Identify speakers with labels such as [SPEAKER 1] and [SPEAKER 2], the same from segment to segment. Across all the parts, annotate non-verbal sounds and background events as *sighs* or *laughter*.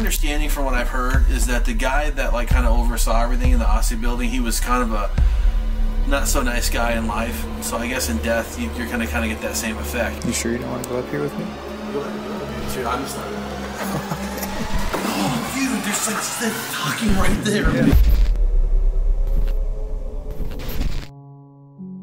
[SPEAKER 1] understanding from what I've heard is that the guy that like kind of oversaw everything in the Assay building, he was kind of a not so nice guy in life. So I guess in death, you, you're gonna kind of get that same effect.
[SPEAKER 2] You sure you don't want to go up here with me?
[SPEAKER 1] Dude, I'm just not. oh, dude, there's like stuff talking right there.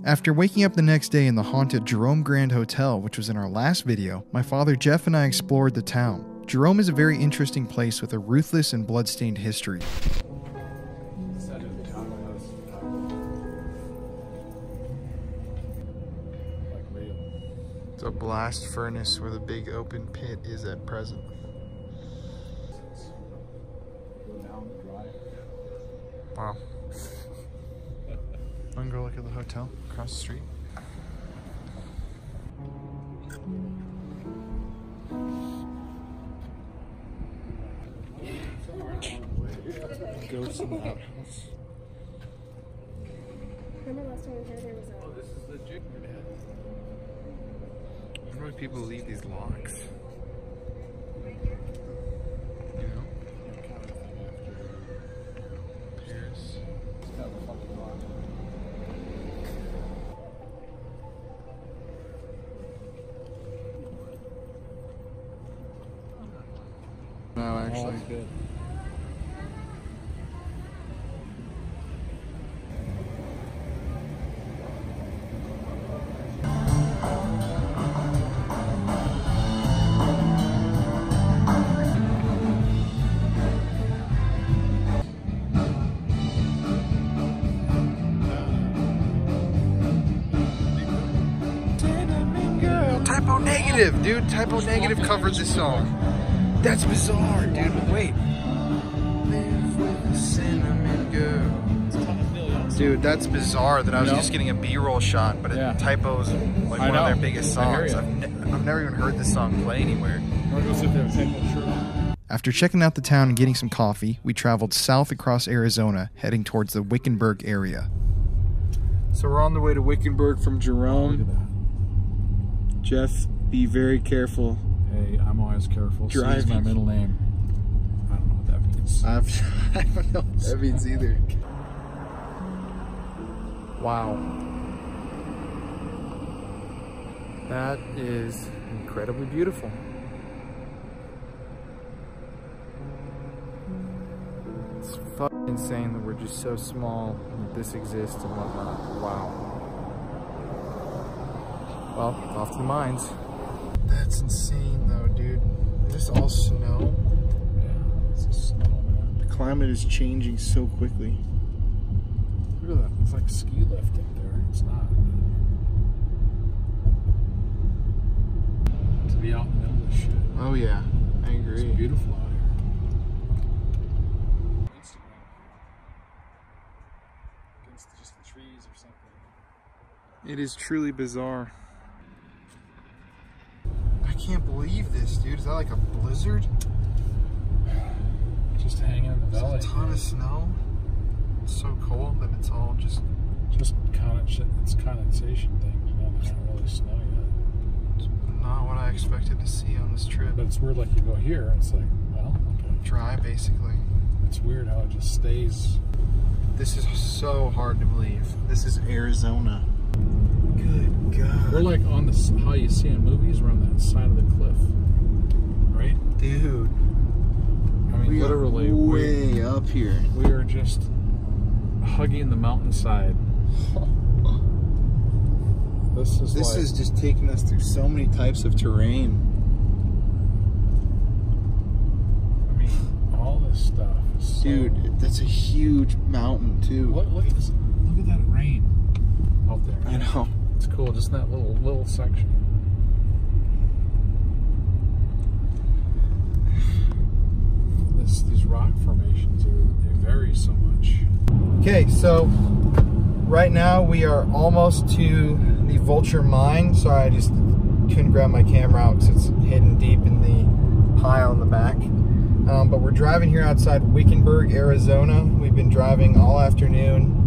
[SPEAKER 2] After waking up the next day in the haunted Jerome Grand Hotel, which was in our last video, my father Jeff and I explored the town. Jerome is a very interesting place with a ruthless and bloodstained history. It's a blast furnace where the big open pit is at present. Wow. *laughs* Wanna go look at the hotel across the street? Ghosts in the outhouse.
[SPEAKER 3] Remember last time we were here, there was a.
[SPEAKER 2] Oh, I wonder why people leave these locks. You know? Pierce. No, actually.
[SPEAKER 4] Oh,
[SPEAKER 2] good. Negative, dude. Type O Negative covered this song. That's bizarre, dude. Wait. Live with a cinnamon girl. Dude, that's bizarre that I was
[SPEAKER 4] You
[SPEAKER 2] just getting a B-roll shot, but
[SPEAKER 4] Yeah.
[SPEAKER 2] it typos like
[SPEAKER 4] I
[SPEAKER 2] one of their biggest songs. I've, ne- I've never even heard this song play anywhere.
[SPEAKER 4] Wanna go sit there and take that shirt off?
[SPEAKER 2] After checking out the town and getting some coffee, we traveled south across Arizona, heading towards the Wickenburg area. So we're on the way to Wickenburg from Jerome. Jeff, be very careful.
[SPEAKER 4] Hey, I'm always careful. C is my middle name. I don't know what that means.
[SPEAKER 2] I've, *laughs* I don't know what that means either. Wow. That is incredibly beautiful. It's fucking insane that we're just so small and that this exists and whatnot. Wow. Well, off to the mines. That's insane though, dude. Is this all snow?
[SPEAKER 4] Yeah, it's snow, man.
[SPEAKER 2] The climate is changing so quickly.
[SPEAKER 4] Look at that. It's like a ski lift up there. It's not. To be out in the middle of this shit.
[SPEAKER 2] Oh yeah, I agree.
[SPEAKER 4] It's beautiful out here. Instagram. Against just the trees or something.
[SPEAKER 2] It is truly bizarre. I can't believe this, dude. Is that like a blizzard?
[SPEAKER 4] Just hanging in the
[SPEAKER 2] There's
[SPEAKER 4] valley.
[SPEAKER 2] a ton of snow. It's so cold that it's all just
[SPEAKER 4] Just condensation. It's condensation things. You know, there's not really snow yet.
[SPEAKER 2] not what I expected to see on this trip.
[SPEAKER 4] But it's weird. Like you go here, and it's like, well, okay.
[SPEAKER 2] Dry, basically.
[SPEAKER 4] It's weird how it just stays.
[SPEAKER 2] This is so hard to believe. This is Arizona. Good God.
[SPEAKER 4] We're like on the how you see in movies. We're on that side of the cliff, right?
[SPEAKER 2] Dude,
[SPEAKER 4] I mean,
[SPEAKER 2] we
[SPEAKER 4] literally,
[SPEAKER 2] are
[SPEAKER 4] we,
[SPEAKER 2] way up here.
[SPEAKER 4] we are just hugging the mountainside. *laughs* This is
[SPEAKER 2] This
[SPEAKER 4] like,
[SPEAKER 2] is just taking us through so many types of terrain.
[SPEAKER 4] I mean, all this stuff. So,
[SPEAKER 2] Dude, that's a huge mountain too.
[SPEAKER 4] look, look at this. Look at that rain out there.
[SPEAKER 2] I know.
[SPEAKER 4] It's cool. Just in that little little section. This these rock formations are they vary so much.
[SPEAKER 2] Okay, so right now we are almost to the Vulture Mine. Sorry, I just couldn't grab my camera out because it's hidden deep in the pile in the back. Um, but we're driving here outside Wickenburg, Arizona. We've been driving all afternoon.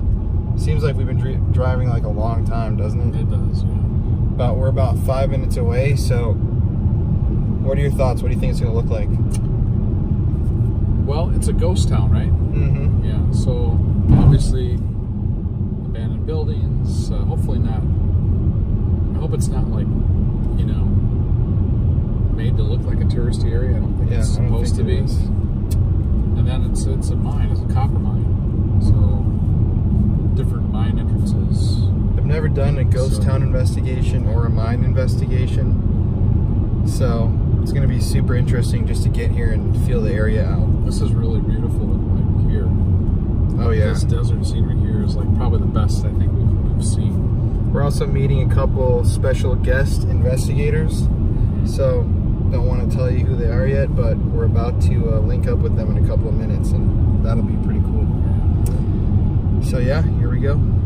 [SPEAKER 2] Seems like we've been dri driving like a long time, doesn't it?
[SPEAKER 4] It does, yeah.
[SPEAKER 2] But we're about five minutes away. So, what are your thoughts? What do you think it's going to look like?
[SPEAKER 4] Well, it's a ghost town, right?
[SPEAKER 2] Mm-hmm.
[SPEAKER 4] Yeah. So obviously, abandoned buildings. Uh, hopefully not. I hope it's not like, you know, made to look like a touristy area. I don't think
[SPEAKER 2] Yeah,
[SPEAKER 4] it's supposed
[SPEAKER 2] think
[SPEAKER 4] to be. And then it's it's a mine. It's a copper mine. So different mine entrances.
[SPEAKER 2] I've never done a ghost
[SPEAKER 4] So-
[SPEAKER 2] town investigation or a mine investigation, so it's gonna be super interesting just to get here and feel the area out.
[SPEAKER 4] This is really beautiful. Like here.
[SPEAKER 2] Oh yeah.
[SPEAKER 4] This desert scenery here is like probably the best I think we've, we've seen.
[SPEAKER 2] We're also meeting a couple special guest investigators, so don't want to tell you who they are yet, but we're about to uh, link up with them in a couple of minutes, and that'll be pretty cool. So yeah, we go.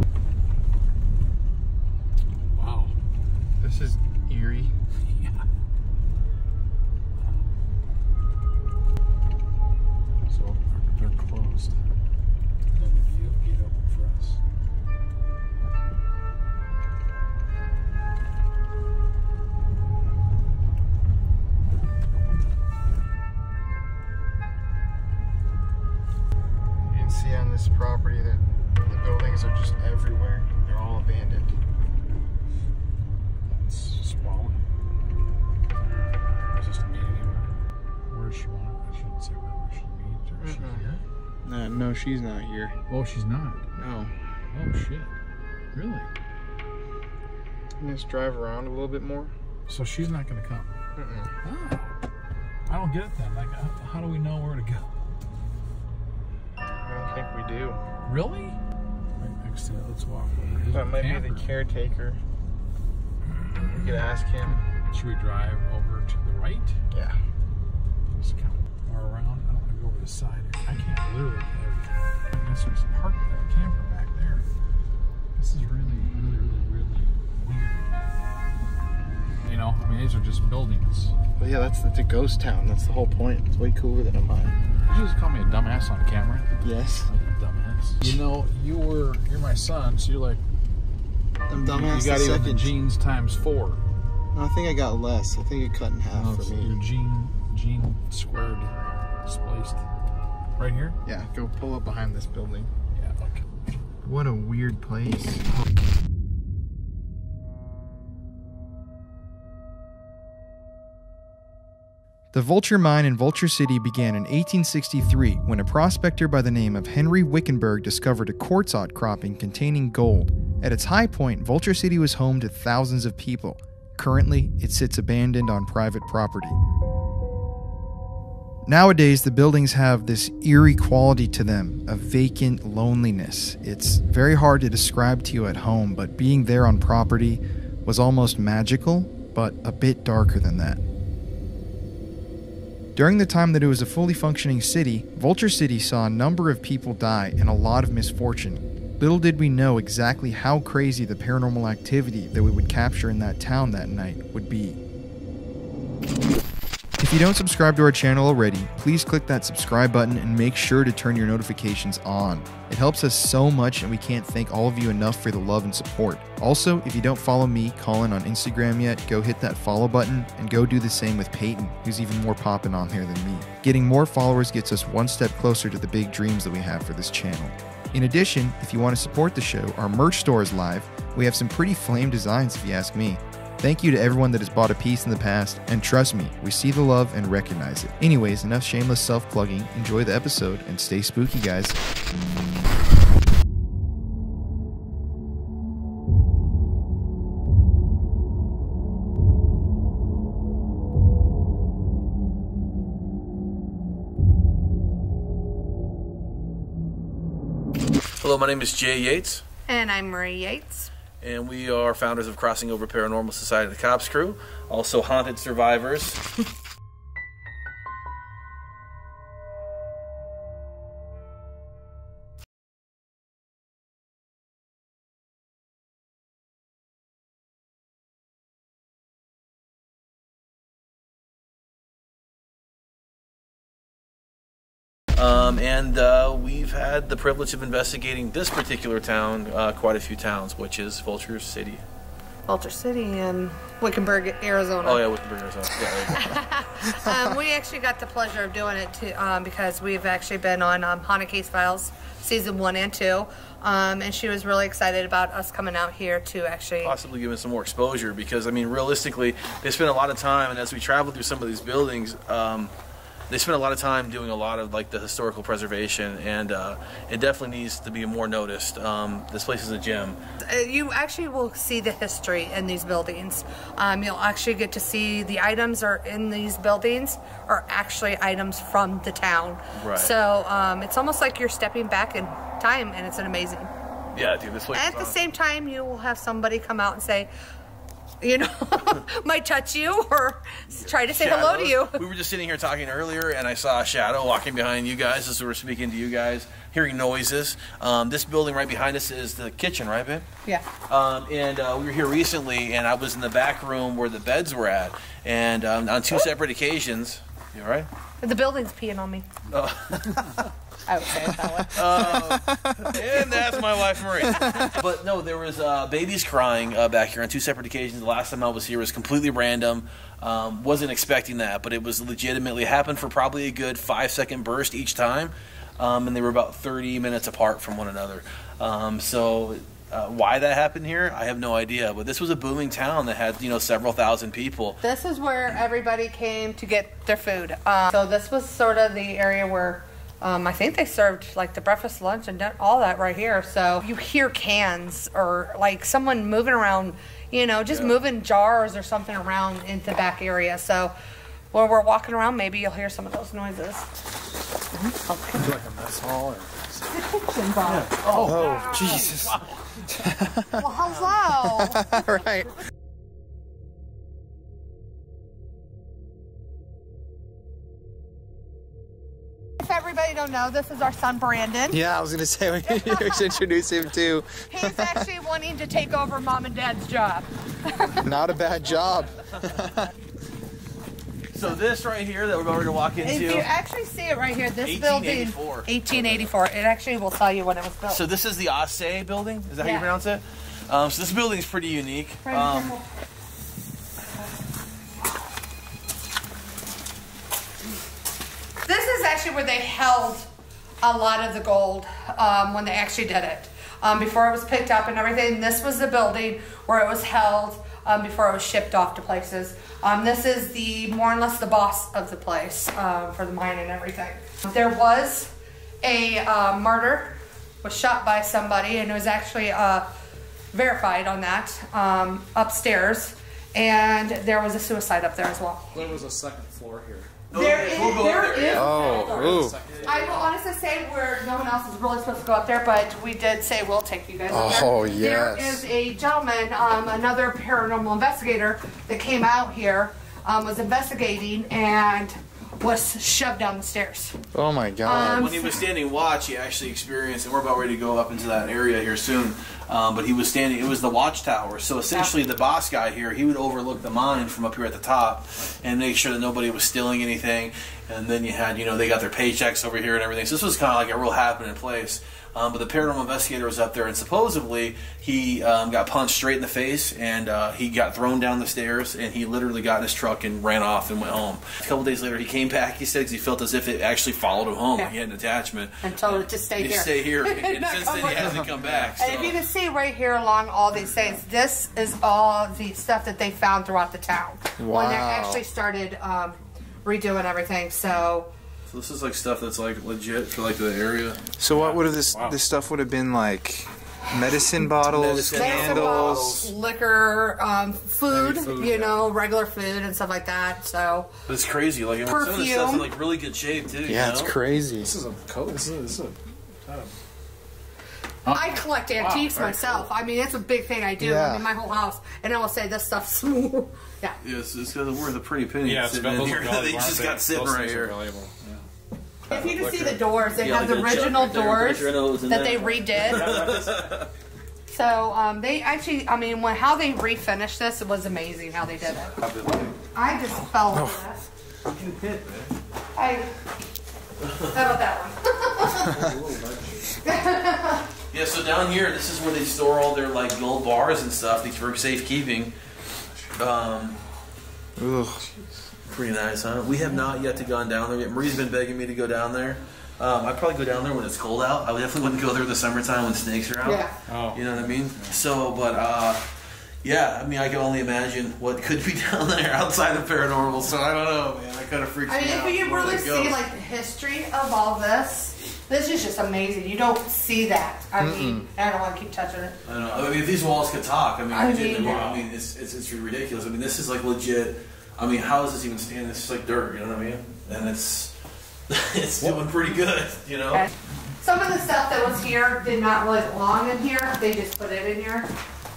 [SPEAKER 2] No, she's not here.
[SPEAKER 4] Oh, she's not.
[SPEAKER 2] No.
[SPEAKER 4] Oh shit. Really?
[SPEAKER 2] Let's drive around a little bit more.
[SPEAKER 4] So she's not gonna come.
[SPEAKER 2] Mm-mm.
[SPEAKER 4] Oh. I don't get it then. Like, how, do we know where to go?
[SPEAKER 2] I don't think we do.
[SPEAKER 4] Really? Right next to it. Let's walk over. Here's
[SPEAKER 2] That might be the caretaker. We could ask him.
[SPEAKER 4] Should we drive over to the right?
[SPEAKER 2] Yeah.
[SPEAKER 4] Just kind of more around. I don't want to go over the side. I can't literally. I guess there's a park a camper back there. This is really, really, really, really weird. You know, I mean, these are just buildings.
[SPEAKER 2] But yeah, that's that's a ghost town. That's the whole point. It's way cooler than a mine.
[SPEAKER 4] Did you just call me a dumbass on camera?
[SPEAKER 2] Yes.
[SPEAKER 4] Like a dumbass. You know, you were, you're my son, so you're like,
[SPEAKER 2] I'm
[SPEAKER 4] you
[SPEAKER 2] dumbass
[SPEAKER 4] got
[SPEAKER 2] the
[SPEAKER 4] even the
[SPEAKER 2] second.
[SPEAKER 4] jeans times four.
[SPEAKER 2] No, I think I got less. I think it cut in half
[SPEAKER 4] Oh,
[SPEAKER 2] for me.
[SPEAKER 4] your gene, gene squared, spliced. Right here?
[SPEAKER 2] Yeah, go pull up behind this building.
[SPEAKER 4] Yeah, okay.
[SPEAKER 2] What a weird place. The Vulture Mine in Vulture City began in 1863 when a prospector by the name of Henry Wickenburg discovered a quartz outcropping containing gold. At its high point, Vulture City was home to thousands of people. Currently, it sits abandoned on private property. Nowadays, the buildings have this eerie quality to them, a vacant loneliness. It's very hard to describe to you at home, but being there on property was almost magical, but a bit darker than that. During the time that it was a fully functioning city, Vulture City saw a number of people die and a lot of misfortune. Little did we know exactly how crazy the paranormal activity that we would capture in that town that night would be. If you don't subscribe to our channel already, please click that subscribe button and make sure to turn your notifications on. It helps us so much and we can't thank all of you enough for the love and support. Also, if you don't follow me, Colin, on Instagram yet, go hit that follow button and go do the same with Peyton, who's even more popping on here than me. Getting more followers gets us one step closer to the big dreams that we have for this channel. In addition, if you want to support the show, our merch store is live. We have some pretty flame designs if you ask me. Thank you to everyone that has bought a piece in the past, and trust me, we see the love and recognize it. Anyways, enough shameless self plugging. Enjoy the episode and stay spooky, guys.
[SPEAKER 1] Hello, my name is Jay Yates,
[SPEAKER 3] And I'm Marie Yates.
[SPEAKER 1] And we are founders of Crossing Over Paranormal Society, the Cops Crew, also Haunted Survivors. *laughs* Um, and uh, had the privilege of investigating this particular town, uh, quite a few towns, which is Vulture City.
[SPEAKER 3] Vulture City in Wickenburg, Arizona.
[SPEAKER 1] Oh yeah, bringers on. Yeah, there you go. *laughs*
[SPEAKER 3] um, we actually got the pleasure of doing it too, um, because we've actually been on um, Haunted Case Files season one and two, um, and she was really excited about us coming out here to actually.
[SPEAKER 1] possibly give it some more exposure because I mean realistically they spend a lot of time and as we travel through some of these buildings um, they spend a lot of time doing a lot of like the historical preservation and uh, it definitely needs to be more noticed um, this place is a gem
[SPEAKER 3] Uh, you actually will see the history in these buildings. Um, you'll actually get to see the items are in these buildings are actually items from the town.
[SPEAKER 1] Right.
[SPEAKER 3] So um, it's almost like you're stepping back in time, and it's an amazing.
[SPEAKER 1] yeah dude this place
[SPEAKER 3] At the
[SPEAKER 1] awesome.
[SPEAKER 3] same time, you will have somebody come out and say, you know, *laughs* might touch you or try to say hello to you.
[SPEAKER 1] We were just sitting here talking earlier and I saw a shadow walking behind you guys as we were speaking to you guys hearing noises um, this building right behind us is the kitchen right babe
[SPEAKER 3] Yeah.
[SPEAKER 1] Um, and uh, we were here recently, and I was in the back room where the beds were at, and um, on two separate occasions. You all right?
[SPEAKER 3] The building's peeing on me. *laughs* I would say it that way. *laughs*
[SPEAKER 1] and that's my wife Marie. but no, there was uh, babies crying uh, back here on two separate occasions. The last time I was here was completely random. Um, wasn't expecting that, but it was legitimately happened for probably a good five second burst each time, um, and they were about thirty minutes apart from one another. Um, so. Uh, why that happened here, I have no idea. But this was a booming town that had, you know, several thousand people.
[SPEAKER 3] This is where everybody came to get their food. Um, so this was sort of the area where um, I think they served like the breakfast, lunch, and all that right here. So you hear cans or like someone moving around, you know, just
[SPEAKER 1] Yeah.
[SPEAKER 3] moving jars or something around into the back area. So when we're walking around, maybe you'll hear some of those noises.
[SPEAKER 4] Like a mess hall or *laughs*
[SPEAKER 2] Oh, Jesus.
[SPEAKER 3] Well, hello. *laughs*
[SPEAKER 2] right.
[SPEAKER 3] If everybody don't know, this is our son Brandon.
[SPEAKER 2] Yeah, I was gonna say we need to *laughs* introduce him too.
[SPEAKER 3] He's actually wanting to take over mom and dad's job. *laughs*
[SPEAKER 2] Not a bad job. *laughs*
[SPEAKER 1] So this right here that we're going to walk into.
[SPEAKER 3] If
[SPEAKER 1] into.
[SPEAKER 3] you actually see it right here, this building,
[SPEAKER 1] 1884.
[SPEAKER 3] 1884. It actually will tell you when it was built.
[SPEAKER 1] So this is the Assay building. Is that how you pronounce it? Um, so this building is pretty unique. Um,
[SPEAKER 3] this is actually where they held a lot of the gold um, when they actually did it. Um, before it was picked up and everything, this was the building where it was held um, before it was shipped off to places. Um, this is the more or less the boss of the place um, for the mine and everything. There was a uh, murder was shot by somebody, and it was actually uh, verified on that um, upstairs. And there was a suicide up there as well.
[SPEAKER 4] there was a second floor here.
[SPEAKER 3] There is,
[SPEAKER 1] we'll go
[SPEAKER 3] there
[SPEAKER 1] up there.
[SPEAKER 3] is-
[SPEAKER 2] Oh, ooh.
[SPEAKER 3] I will honestly say where no one else is really supposed to go up there, but we did say we'll take you guys up there.
[SPEAKER 2] Oh,
[SPEAKER 3] There
[SPEAKER 2] yes.
[SPEAKER 3] is a gentleman, um, another paranormal investigator that came out here, um, was investigating and was shoved down the stairs.
[SPEAKER 2] Oh my God.
[SPEAKER 3] Um,
[SPEAKER 1] when he was standing watch, he actually experienced, and we're about ready to go up into that area here soon. Um, but he was standing; it was the watchtower. So essentially, the boss guy here, he would overlook the mine from up here at the top, and make sure that nobody was stealing anything. And then you had, you know, they got their paychecks over here and everything. So this was kind of like a real happening place. Um, but the paranormal investigator was up there, and supposedly he um, got punched straight in the face, and uh, he got thrown down the stairs, and he literally got in his truck and ran off and went home. A couple days later, he came back. He said he felt as if it actually followed him home.
[SPEAKER 3] Yeah.
[SPEAKER 1] Like he had an attachment.
[SPEAKER 3] And told it to stay
[SPEAKER 1] You
[SPEAKER 3] here.
[SPEAKER 1] stay here, *laughs* and
[SPEAKER 3] Not
[SPEAKER 1] since then he hasn't come back.
[SPEAKER 3] And if you can see right here along all these things, this is all the stuff that they found throughout the town when they actually started um, redoing everything. So
[SPEAKER 1] So this is like stuff that's like legit for like the area.
[SPEAKER 2] So what would have this
[SPEAKER 4] Wow.
[SPEAKER 2] this stuff would have been like? Medicine bottles,
[SPEAKER 1] Medicine
[SPEAKER 3] medicine
[SPEAKER 2] candles.
[SPEAKER 3] bottles, liquor, um, food,
[SPEAKER 4] food,
[SPEAKER 3] you
[SPEAKER 4] yeah.
[SPEAKER 3] know, regular food and stuff like that. So
[SPEAKER 1] But it's crazy. Like I mean, some of this stuff's in like really good shape too.
[SPEAKER 2] Yeah,
[SPEAKER 1] you
[SPEAKER 2] it's
[SPEAKER 1] know?
[SPEAKER 2] crazy.
[SPEAKER 4] This is a coat. This is, this is a. Uh,
[SPEAKER 3] I collect antiques
[SPEAKER 4] very
[SPEAKER 3] myself. I mean, it's a big thing I do.
[SPEAKER 2] Yeah.
[SPEAKER 3] I mean, my whole house, and I will say this stuff's *laughs* yeah.
[SPEAKER 1] Yeah, it's, it's because worth a pretty penny.
[SPEAKER 4] yeah, it's
[SPEAKER 1] sitting in
[SPEAKER 4] those
[SPEAKER 1] here.
[SPEAKER 4] are valuable,
[SPEAKER 1] they just got sitting right here.
[SPEAKER 4] valuable, yeah.
[SPEAKER 3] If you can see the doors, they
[SPEAKER 1] Yeah,
[SPEAKER 3] have
[SPEAKER 1] like
[SPEAKER 3] the original doors
[SPEAKER 1] put your nose in
[SPEAKER 3] that they redid. *laughs* so um, they actually, I mean, when how they refinished this, it was amazing how they did it. I just fell over this.
[SPEAKER 1] You can hit, man.
[SPEAKER 3] I, how about that one?
[SPEAKER 1] Yeah, *laughs* Yeah, so down here, this is where they store all their like gold bars and stuff. These for safekeeping. Um,
[SPEAKER 2] Ugh.
[SPEAKER 1] pretty nice, huh? We have not yet to gone down there. yet. Marie's been begging me to go down there. Um, I'd probably go down there when it's cold out. I definitely wouldn't go there in the summertime when snakes are out.
[SPEAKER 3] Yeah.
[SPEAKER 4] Oh.
[SPEAKER 1] You know what I mean? So, but uh, yeah, I mean, I can only imagine what could be *laughs* down there outside of paranormal. So I don't know, man. That kind of freaks
[SPEAKER 3] I mean,
[SPEAKER 1] me
[SPEAKER 3] if
[SPEAKER 1] out.
[SPEAKER 3] you can
[SPEAKER 1] where
[SPEAKER 3] really
[SPEAKER 1] that goes.
[SPEAKER 3] see like the history of all this, this is just amazing. You don't see that. I mean, I don't want to keep touching it.
[SPEAKER 1] I don't know. I mean, if these walls could talk, I mean,
[SPEAKER 3] I
[SPEAKER 1] legit,
[SPEAKER 3] mean-
[SPEAKER 1] they- I mean, it's, it's it's ridiculous. I mean, this is like legit. I mean, how is this even standing? This is like dirt, you know what I mean? And it's *laughs* it's doing pretty good, you know.
[SPEAKER 3] Okay. Some of the stuff that was here did not really belong in here. They just put it in here.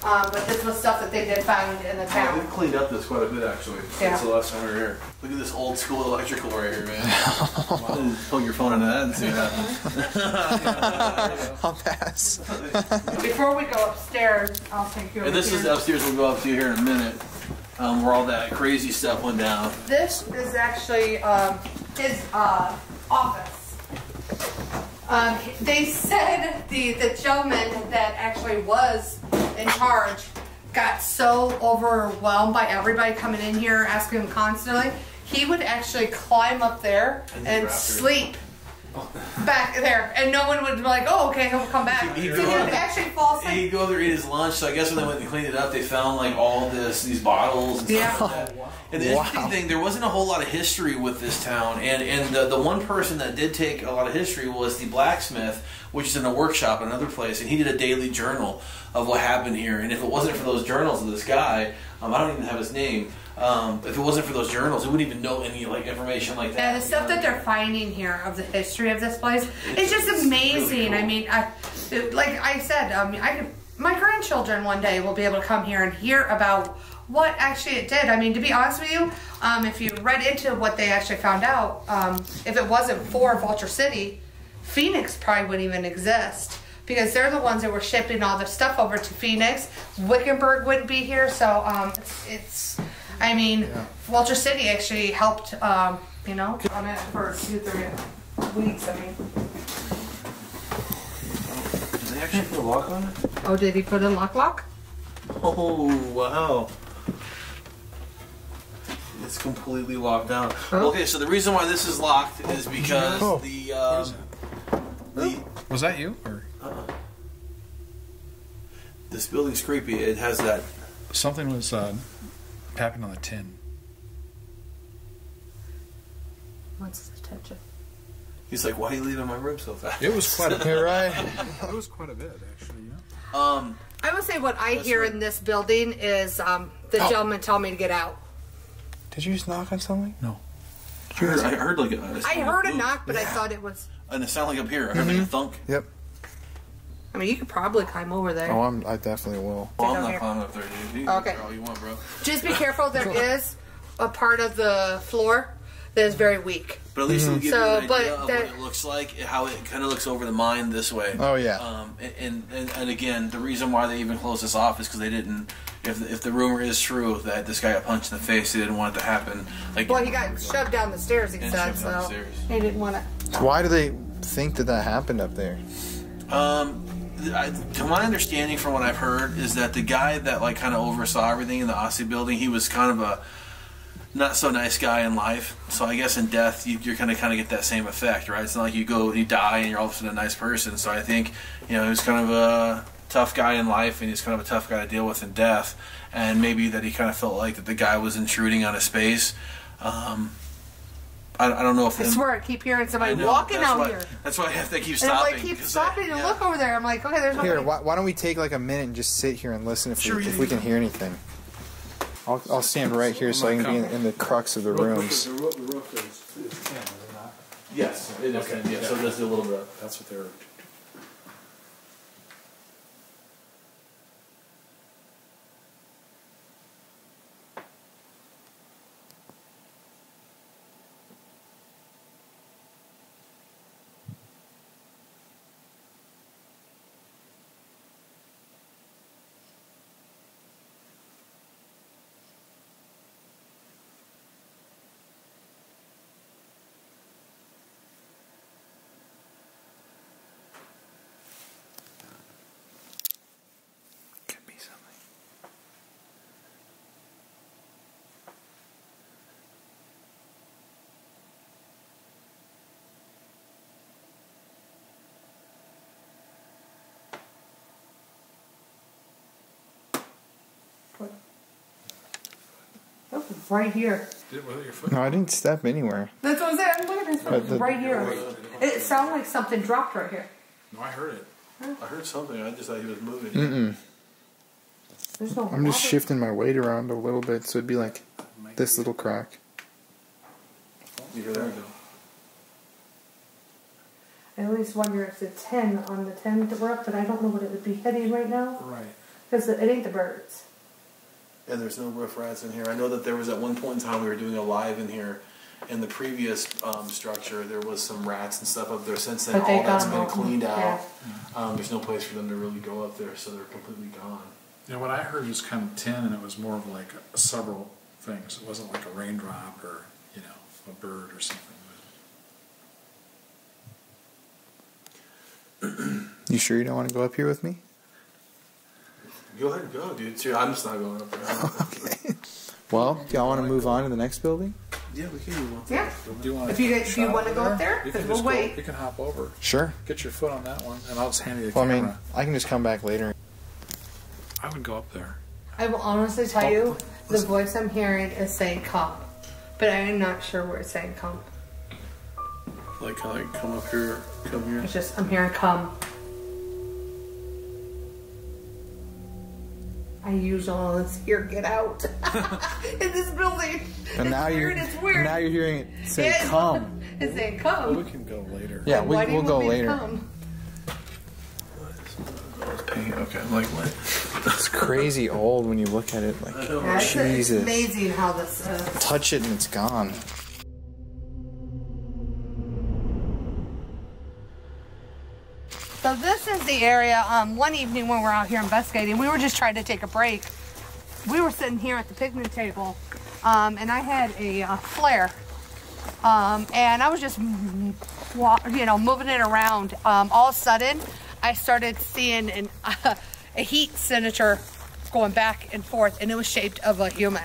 [SPEAKER 3] Um, but this was stuff that they did find in the
[SPEAKER 1] Yeah,
[SPEAKER 3] town.
[SPEAKER 1] they've cleaned up this quite a bit actually.
[SPEAKER 3] Yeah.
[SPEAKER 1] Since the last time we were here. Look at this old school electrical right here, man. Plug your phone into that and see what happens. *laughs*
[SPEAKER 2] I'll pass.
[SPEAKER 3] Before we go upstairs, I'll take you
[SPEAKER 1] And this is upstairs. We'll go up to here in a minute, um, where all that crazy stuff went down.
[SPEAKER 3] This is actually um, his uh, office. Um, they *laughs* said the, the gentleman that actually was in charge got so overwhelmed by everybody coming in here asking him constantly, he would actually climb up there
[SPEAKER 1] And
[SPEAKER 3] and
[SPEAKER 1] rafters.
[SPEAKER 3] sleep oh. back there, and no one would be like, "Oh, okay, he'll come back."
[SPEAKER 1] He'd
[SPEAKER 3] So he
[SPEAKER 1] go
[SPEAKER 3] would actually fall asleep.
[SPEAKER 1] He'd go over there eat his lunch. So I guess when they went and cleaned it up, they found like all this, these bottles and
[SPEAKER 3] Yeah.
[SPEAKER 1] stuff like that. Oh, and the interesting thing, there wasn't a whole lot of history with this town. And and the, the one person that did take a lot of history was the blacksmith, which is in a workshop in another place, and he did a daily journal of what happened here. And if it wasn't for those journals of this guy, um, I don't even have his name. Um, if it wasn't for those journals, we wouldn't even know any like information like that.
[SPEAKER 3] Yeah, the stuff
[SPEAKER 1] know?
[SPEAKER 3] that they're finding here of the history of this place, it's just amazing.
[SPEAKER 1] really
[SPEAKER 3] I mean, I, like I said, um, I could, my grandchildren one day will be able to come here and hear about what actually it did. I mean, to be honest with you, um, if you read into what they actually found out, um, if it wasn't for Vulture City, Phoenix probably wouldn't even exist. Because they're the ones that were shipping all the stuff over to Phoenix. Wickenburg wouldn't be here, so um, it's, it's I mean, Vulture City actually helped, um, you know, on it for two, three weeks. I mean,
[SPEAKER 1] Did they actually put a lock on it?
[SPEAKER 3] oh, did he put in lock lock?
[SPEAKER 1] Oh wow. It's completely locked down.
[SPEAKER 3] Oh.
[SPEAKER 1] Okay, so the reason why this is locked is because
[SPEAKER 2] Oh.
[SPEAKER 1] the um, the
[SPEAKER 4] Was that you? Or
[SPEAKER 1] this building's creepy. It has that.
[SPEAKER 4] something was uh, tapping on the tin?
[SPEAKER 3] What's his attention?
[SPEAKER 1] He's like, why are you leaving my room so fast?
[SPEAKER 4] It was quite a
[SPEAKER 2] You're *laughs* right.
[SPEAKER 4] It was quite a bit, actually. Yeah.
[SPEAKER 1] Um,
[SPEAKER 3] I would say what I hear
[SPEAKER 1] right.
[SPEAKER 3] in this building is um, the
[SPEAKER 4] Oh.
[SPEAKER 3] gentleman telling me to get out.
[SPEAKER 2] Did you just knock on something?
[SPEAKER 4] No.
[SPEAKER 1] I heard, I heard like a,
[SPEAKER 3] I heard a knock, but I thought it was.
[SPEAKER 1] And it sounded like up here. I heard like a thunk.
[SPEAKER 2] Yep.
[SPEAKER 3] I mean, you could probably climb over there.
[SPEAKER 2] Oh, I'm, I definitely will.
[SPEAKER 1] Oh, I'm not
[SPEAKER 3] here.
[SPEAKER 1] climbing up there, dude. You
[SPEAKER 3] Okay.
[SPEAKER 1] all you want, bro.
[SPEAKER 3] Just be careful. There *laughs* is a part of the floor that is very weak.
[SPEAKER 1] But at least it'll give
[SPEAKER 3] So,
[SPEAKER 1] you an
[SPEAKER 3] but
[SPEAKER 1] idea of
[SPEAKER 3] that-
[SPEAKER 1] what it looks like, how it kind of looks over the mine this way.
[SPEAKER 2] Oh, yeah.
[SPEAKER 1] Um, and, and and again, the reason why they even closed this off is because they didn't. If the, if the rumor is true that this guy got punched in the face, they didn't want it to happen. Like
[SPEAKER 3] Well, he got shoved down the stairs. He said
[SPEAKER 1] shoved the
[SPEAKER 3] so.
[SPEAKER 1] stairs.
[SPEAKER 3] He didn't want to.
[SPEAKER 2] Why do they think that that happened up there?
[SPEAKER 1] Um, I, to my understanding, from what I've heard, is that the guy that like kind of oversaw everything in the Assay building, he was kind of a not so nice guy in life. So I guess in death, you, you're kind of kind of get that same effect, right? It's not like you go, and you die, and you're all of a sudden a nice person. So I think you know he was kind of a tough guy in life, and he's kind of a tough guy to deal with in death. And maybe that he kind of felt like that the guy was intruding on his space. Um, I, I don't know if
[SPEAKER 3] I swear, I keep hearing somebody
[SPEAKER 1] know,
[SPEAKER 3] walking
[SPEAKER 1] that's
[SPEAKER 3] out
[SPEAKER 1] why,
[SPEAKER 3] here.
[SPEAKER 1] That's why I have to keep stopping
[SPEAKER 3] And
[SPEAKER 1] stopping.
[SPEAKER 3] I'm like, keep
[SPEAKER 1] 'cause I-
[SPEAKER 3] stopping and
[SPEAKER 1] yeah.
[SPEAKER 3] look over there. I'm like, okay, there's nobody.
[SPEAKER 2] Here, why, why don't we take like a minute and just sit here and listen if,
[SPEAKER 1] Sure,
[SPEAKER 2] we, if we can hear anything? I'll, I'll stand right here so I can be in, in the crux of the rooms.
[SPEAKER 4] The roof, the roof is, is tin, is it not?
[SPEAKER 1] Yes, it is.
[SPEAKER 4] Okay,
[SPEAKER 1] Yeah, so
[SPEAKER 4] yeah.
[SPEAKER 1] let's a little bit.
[SPEAKER 4] That's what they
[SPEAKER 3] right here.
[SPEAKER 4] Did it with your foot?
[SPEAKER 2] No, I didn't step anywhere.
[SPEAKER 3] That's what I'm saying. Look at this
[SPEAKER 2] But
[SPEAKER 3] one.
[SPEAKER 2] the-
[SPEAKER 3] right here. It sounded like something dropped right here.
[SPEAKER 4] No, I heard it.
[SPEAKER 1] I heard something. I just thought he was moving.
[SPEAKER 2] Mm-mm.
[SPEAKER 3] There's no
[SPEAKER 2] I'm just shifting my weight around a little bit, so it'd be like this little crack.
[SPEAKER 1] You hear that?
[SPEAKER 3] I always wonder if the 10 on the 10 that we're up, but I don't know what it would be heading right now.
[SPEAKER 4] Right.
[SPEAKER 3] Because it ain't the birds.
[SPEAKER 1] And there's no roof rats in here. I know that there was at one point in time we were doing a live in here. In the previous um, structure, there was some rats and stuff up there. Since then,
[SPEAKER 3] But they
[SPEAKER 1] all that's
[SPEAKER 3] gone
[SPEAKER 1] been
[SPEAKER 3] out.
[SPEAKER 1] cleaned out.
[SPEAKER 3] Yeah.
[SPEAKER 1] Um, there's no place for them to really go up there, so they're completely gone.
[SPEAKER 4] You know, what I heard was kind of tin, and it was more of like several things. It wasn't like a raindrop or, you know, a bird or something.
[SPEAKER 2] You sure you don't want to go up here with me?
[SPEAKER 1] Go ahead and go, dude. Ser- I'm just not going up there. *laughs*
[SPEAKER 2] Well, do y'all want to move on to the next building?
[SPEAKER 1] yeah, we can do one.
[SPEAKER 3] Yeah.
[SPEAKER 4] Do you want
[SPEAKER 3] If you guys- do you wanna go up there?
[SPEAKER 4] You
[SPEAKER 3] 'Cause
[SPEAKER 4] can
[SPEAKER 3] we'll
[SPEAKER 4] just go,
[SPEAKER 3] wait.
[SPEAKER 4] you can hop over.
[SPEAKER 2] Sure.
[SPEAKER 4] Get your foot on that one, and I'll just hand you the
[SPEAKER 2] Well, I
[SPEAKER 4] camera.
[SPEAKER 2] mean, I can just come back later.
[SPEAKER 4] I would go up there.
[SPEAKER 3] I will honestly tell you, oh, the voice I'm hearing is saying come. But I am not sure where it's saying come.
[SPEAKER 1] Like, like, come up here, come here.
[SPEAKER 3] It's just, I'm hearing come. I use all this here, get out *laughs* in this building.
[SPEAKER 2] And now
[SPEAKER 3] it's
[SPEAKER 2] you're
[SPEAKER 3] weird, it's weird.
[SPEAKER 2] now you're hearing it say
[SPEAKER 3] Yeah, it's-
[SPEAKER 2] come. *laughs*
[SPEAKER 3] It's saying
[SPEAKER 4] Well, we can go later.
[SPEAKER 2] Yeah, we,
[SPEAKER 3] Why do you
[SPEAKER 2] we'll go
[SPEAKER 3] want me to
[SPEAKER 2] later.
[SPEAKER 3] come?
[SPEAKER 1] Okay, like what?
[SPEAKER 2] It's crazy old when you look at it. Like
[SPEAKER 3] Yeah, it's, it's
[SPEAKER 2] Jesus,
[SPEAKER 3] amazing how this is.
[SPEAKER 2] touch it and it's gone.
[SPEAKER 3] So this is the area. Um, one evening when we were out here investigating, we were just trying to take a break. We were sitting here at the picnic table, um, and I had a uh, FLIR, um, and I was just, you know, moving it around. Um, all of a sudden, I started seeing an, *laughs* a heat signature going back and forth, and it was shaped of a human.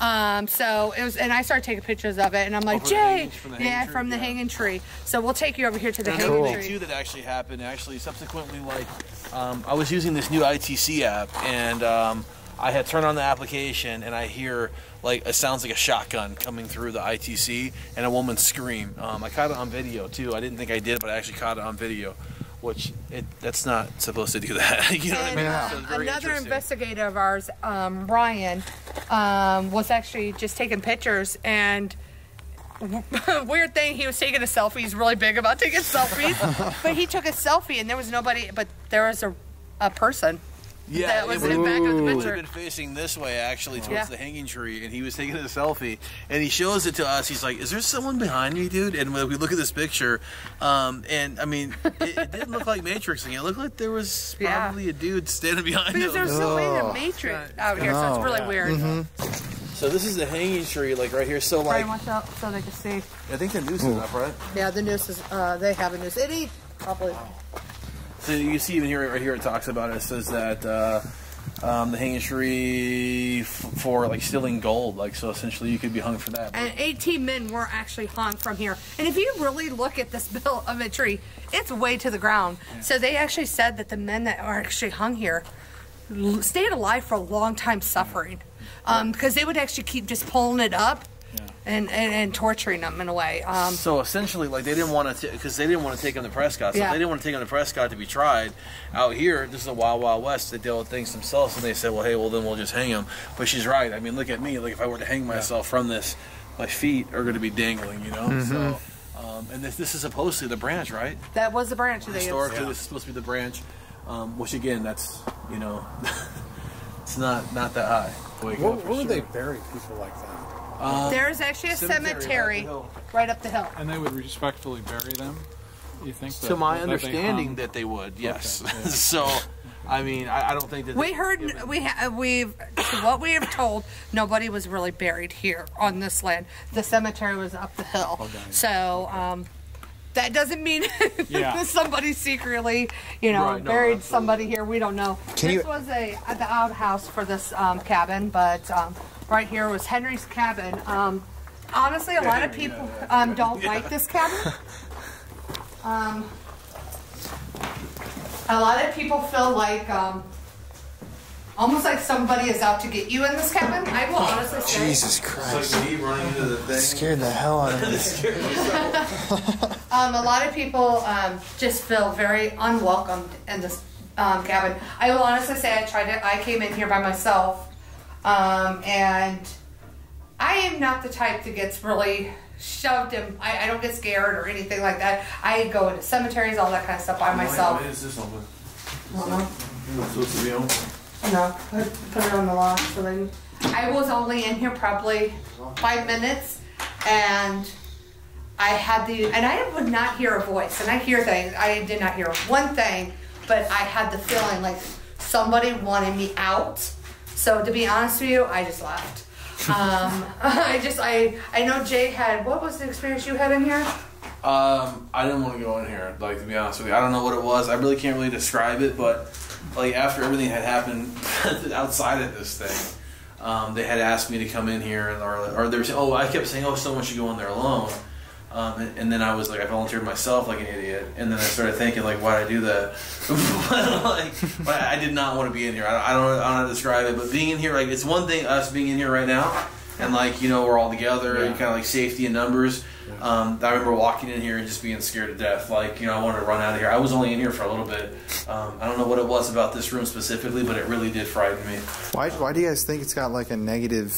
[SPEAKER 3] Um, so it was, and I started taking pictures of it, and I'm like,
[SPEAKER 1] Over
[SPEAKER 3] Jay,
[SPEAKER 1] from the hanging
[SPEAKER 3] yeah,
[SPEAKER 1] tree?
[SPEAKER 3] from the
[SPEAKER 1] Yeah.
[SPEAKER 3] hanging tree. So we'll take you over here to the
[SPEAKER 1] There's
[SPEAKER 3] hanging
[SPEAKER 1] another
[SPEAKER 3] tree.
[SPEAKER 1] too that actually happened. Actually, subsequently, like um, I was using this new ITC app, and um, I had turned on the application, and I hear like it sounds like a shotgun coming through the ITC, and a woman scream. Um, I caught it on video too. I didn't think I did, but I actually caught it on video, which it that's not supposed to do that. *laughs* you know what I mean?
[SPEAKER 3] uh,
[SPEAKER 1] So
[SPEAKER 3] another investigator of ours, um, Ryan, um, was actually just taking pictures and. *laughs* Weird thing, he was taking a selfie. He's really big about taking selfies, *laughs* but he took a selfie and there was nobody. But there was a, a person.
[SPEAKER 1] Yeah,
[SPEAKER 3] that was
[SPEAKER 1] it
[SPEAKER 3] in back of the
[SPEAKER 1] would have
[SPEAKER 3] picture.
[SPEAKER 1] been facing this way actually towards
[SPEAKER 3] Yeah.
[SPEAKER 1] the hanging tree, and he was taking a selfie, and he shows it to us. He's like, "Is there someone behind me, dude?" And when we look at this picture, um, and I mean, it, it didn't look like *laughs* Matrixing. It looked like there was
[SPEAKER 3] Yeah.
[SPEAKER 1] probably a dude standing behind
[SPEAKER 3] Because
[SPEAKER 1] him.
[SPEAKER 3] there's no way to
[SPEAKER 2] Ugh.
[SPEAKER 3] matrix out here, so it's really
[SPEAKER 4] Yeah.
[SPEAKER 3] weird.
[SPEAKER 1] So this is the hanging tree, like right here. So like,
[SPEAKER 3] Brian, watch out so they can see.
[SPEAKER 1] I think the noose is up, right?
[SPEAKER 3] Yeah, the noose is. Uh, they have a noose. It ain't probably.
[SPEAKER 1] So you see even here, right here, it talks about it. It says that uh, um, the hanging tree f- for like stealing gold. Like so, essentially, you could be hung for that.
[SPEAKER 3] and 18 men were actually hung from here. And if you really look at this *laughs* bill of a tree, it's way to the ground. So they actually said that the men that are actually hung here l- stayed alive for a long time suffering. Um, because they would actually keep just pulling it up and, and, and torturing them in a way. Um,
[SPEAKER 1] So essentially, like they didn't want to, because they didn't want to take him to Prescott. So
[SPEAKER 3] Yeah.
[SPEAKER 1] they didn't want to take him to Prescott to be tried. Out here, this is a wild, wild west. They deal with things themselves, and they said, "Well, hey, well then we'll just hang him." But she's right. I mean, look at me. Like if I were to hang myself from this, my feet are going to be dangling. You know. So, um, and this this is supposedly the branch, right?
[SPEAKER 3] that was the branch they
[SPEAKER 1] Historically,
[SPEAKER 4] Yeah.
[SPEAKER 1] this is supposed to be the branch. Um, which again, that's you know, *laughs* it's not not that high. Wake
[SPEAKER 4] Where,
[SPEAKER 1] up for
[SPEAKER 4] where would they bury people like that?
[SPEAKER 3] There's actually a
[SPEAKER 1] Cemetery right up
[SPEAKER 3] cemetery
[SPEAKER 1] the hill.
[SPEAKER 3] right up the hill.
[SPEAKER 4] And they would respectfully bury them? You think?
[SPEAKER 1] to
[SPEAKER 4] that-
[SPEAKER 1] my
[SPEAKER 4] that
[SPEAKER 1] understanding
[SPEAKER 4] hung-
[SPEAKER 1] that they would yes
[SPEAKER 4] Okay, yeah. *laughs*
[SPEAKER 1] so i mean I, I don't think that
[SPEAKER 3] We
[SPEAKER 1] they-
[SPEAKER 3] heard we ha- we've to what we have told nobody was really buried here on this land. The cemetery was up the hill.
[SPEAKER 4] Okay.
[SPEAKER 3] So um, that doesn't mean *laughs*
[SPEAKER 4] Yeah.
[SPEAKER 3] somebody secretly, you know,
[SPEAKER 1] Right, no,
[SPEAKER 3] buried
[SPEAKER 1] absolutely.
[SPEAKER 3] somebody here. We don't know.
[SPEAKER 2] Can
[SPEAKER 3] this
[SPEAKER 2] you-
[SPEAKER 3] was a the outhouse for this um, cabin, but um, right here was Henry's cabin. Um, honestly, a lot of people um, don't like this cabin. Um, a lot of people feel like um, almost like somebody is out to get you in this cabin. I will honestly say.
[SPEAKER 2] Jesus Christ.
[SPEAKER 1] like me running into the thing.
[SPEAKER 2] Scared the hell out of me. *laughs*
[SPEAKER 3] Um, a lot of people um, just feel very unwelcomed in this um, cabin. I will honestly say I tried it. I came in here by myself, um, and I am not the type that gets really shoved and I, I don't get scared or anything like that. I go into cemeteries, all that kind of stuff by myself.
[SPEAKER 1] Why is this open?
[SPEAKER 3] I don't know.
[SPEAKER 1] It's supposed to be open.
[SPEAKER 3] No, put, put it on the lock. So then, I was only in here probably five minutes, and I had the and I would not hear a voice, and I hear things. I did not hear one thing, but I had the feeling like somebody wanted me out. So to be honest with you, I just left. *laughs* Um, *laughs* I just I I know Jay had what was the experience you had in here?
[SPEAKER 1] Um, I didn't want to go in here. Like to be honest with you, I don't know what it was. I really can't really describe it, but like after everything had happened *laughs* outside of this thing, um, they had asked me to come in here, and or, or they were saying, "Oh, I kept saying, oh, someone should go in there alone." Um, and, and then I was like, I volunteered myself like an idiot, and then I started thinking, like, why did I do that? *laughs* like, I did not want to be in here. I don't, I don't, I don't know how to describe it, but being in here, like, it's one thing us being in here right now, and like, you know, we're all together, and kind of like safety in numbers. Um, I remember walking in here and just being scared to death. Like, you know, I wanted to run out of here. I was only in here for a little bit. Um, I don't know what it was about this room specifically, but it really did frighten me.
[SPEAKER 2] Why, why do you guys think it's got like a negative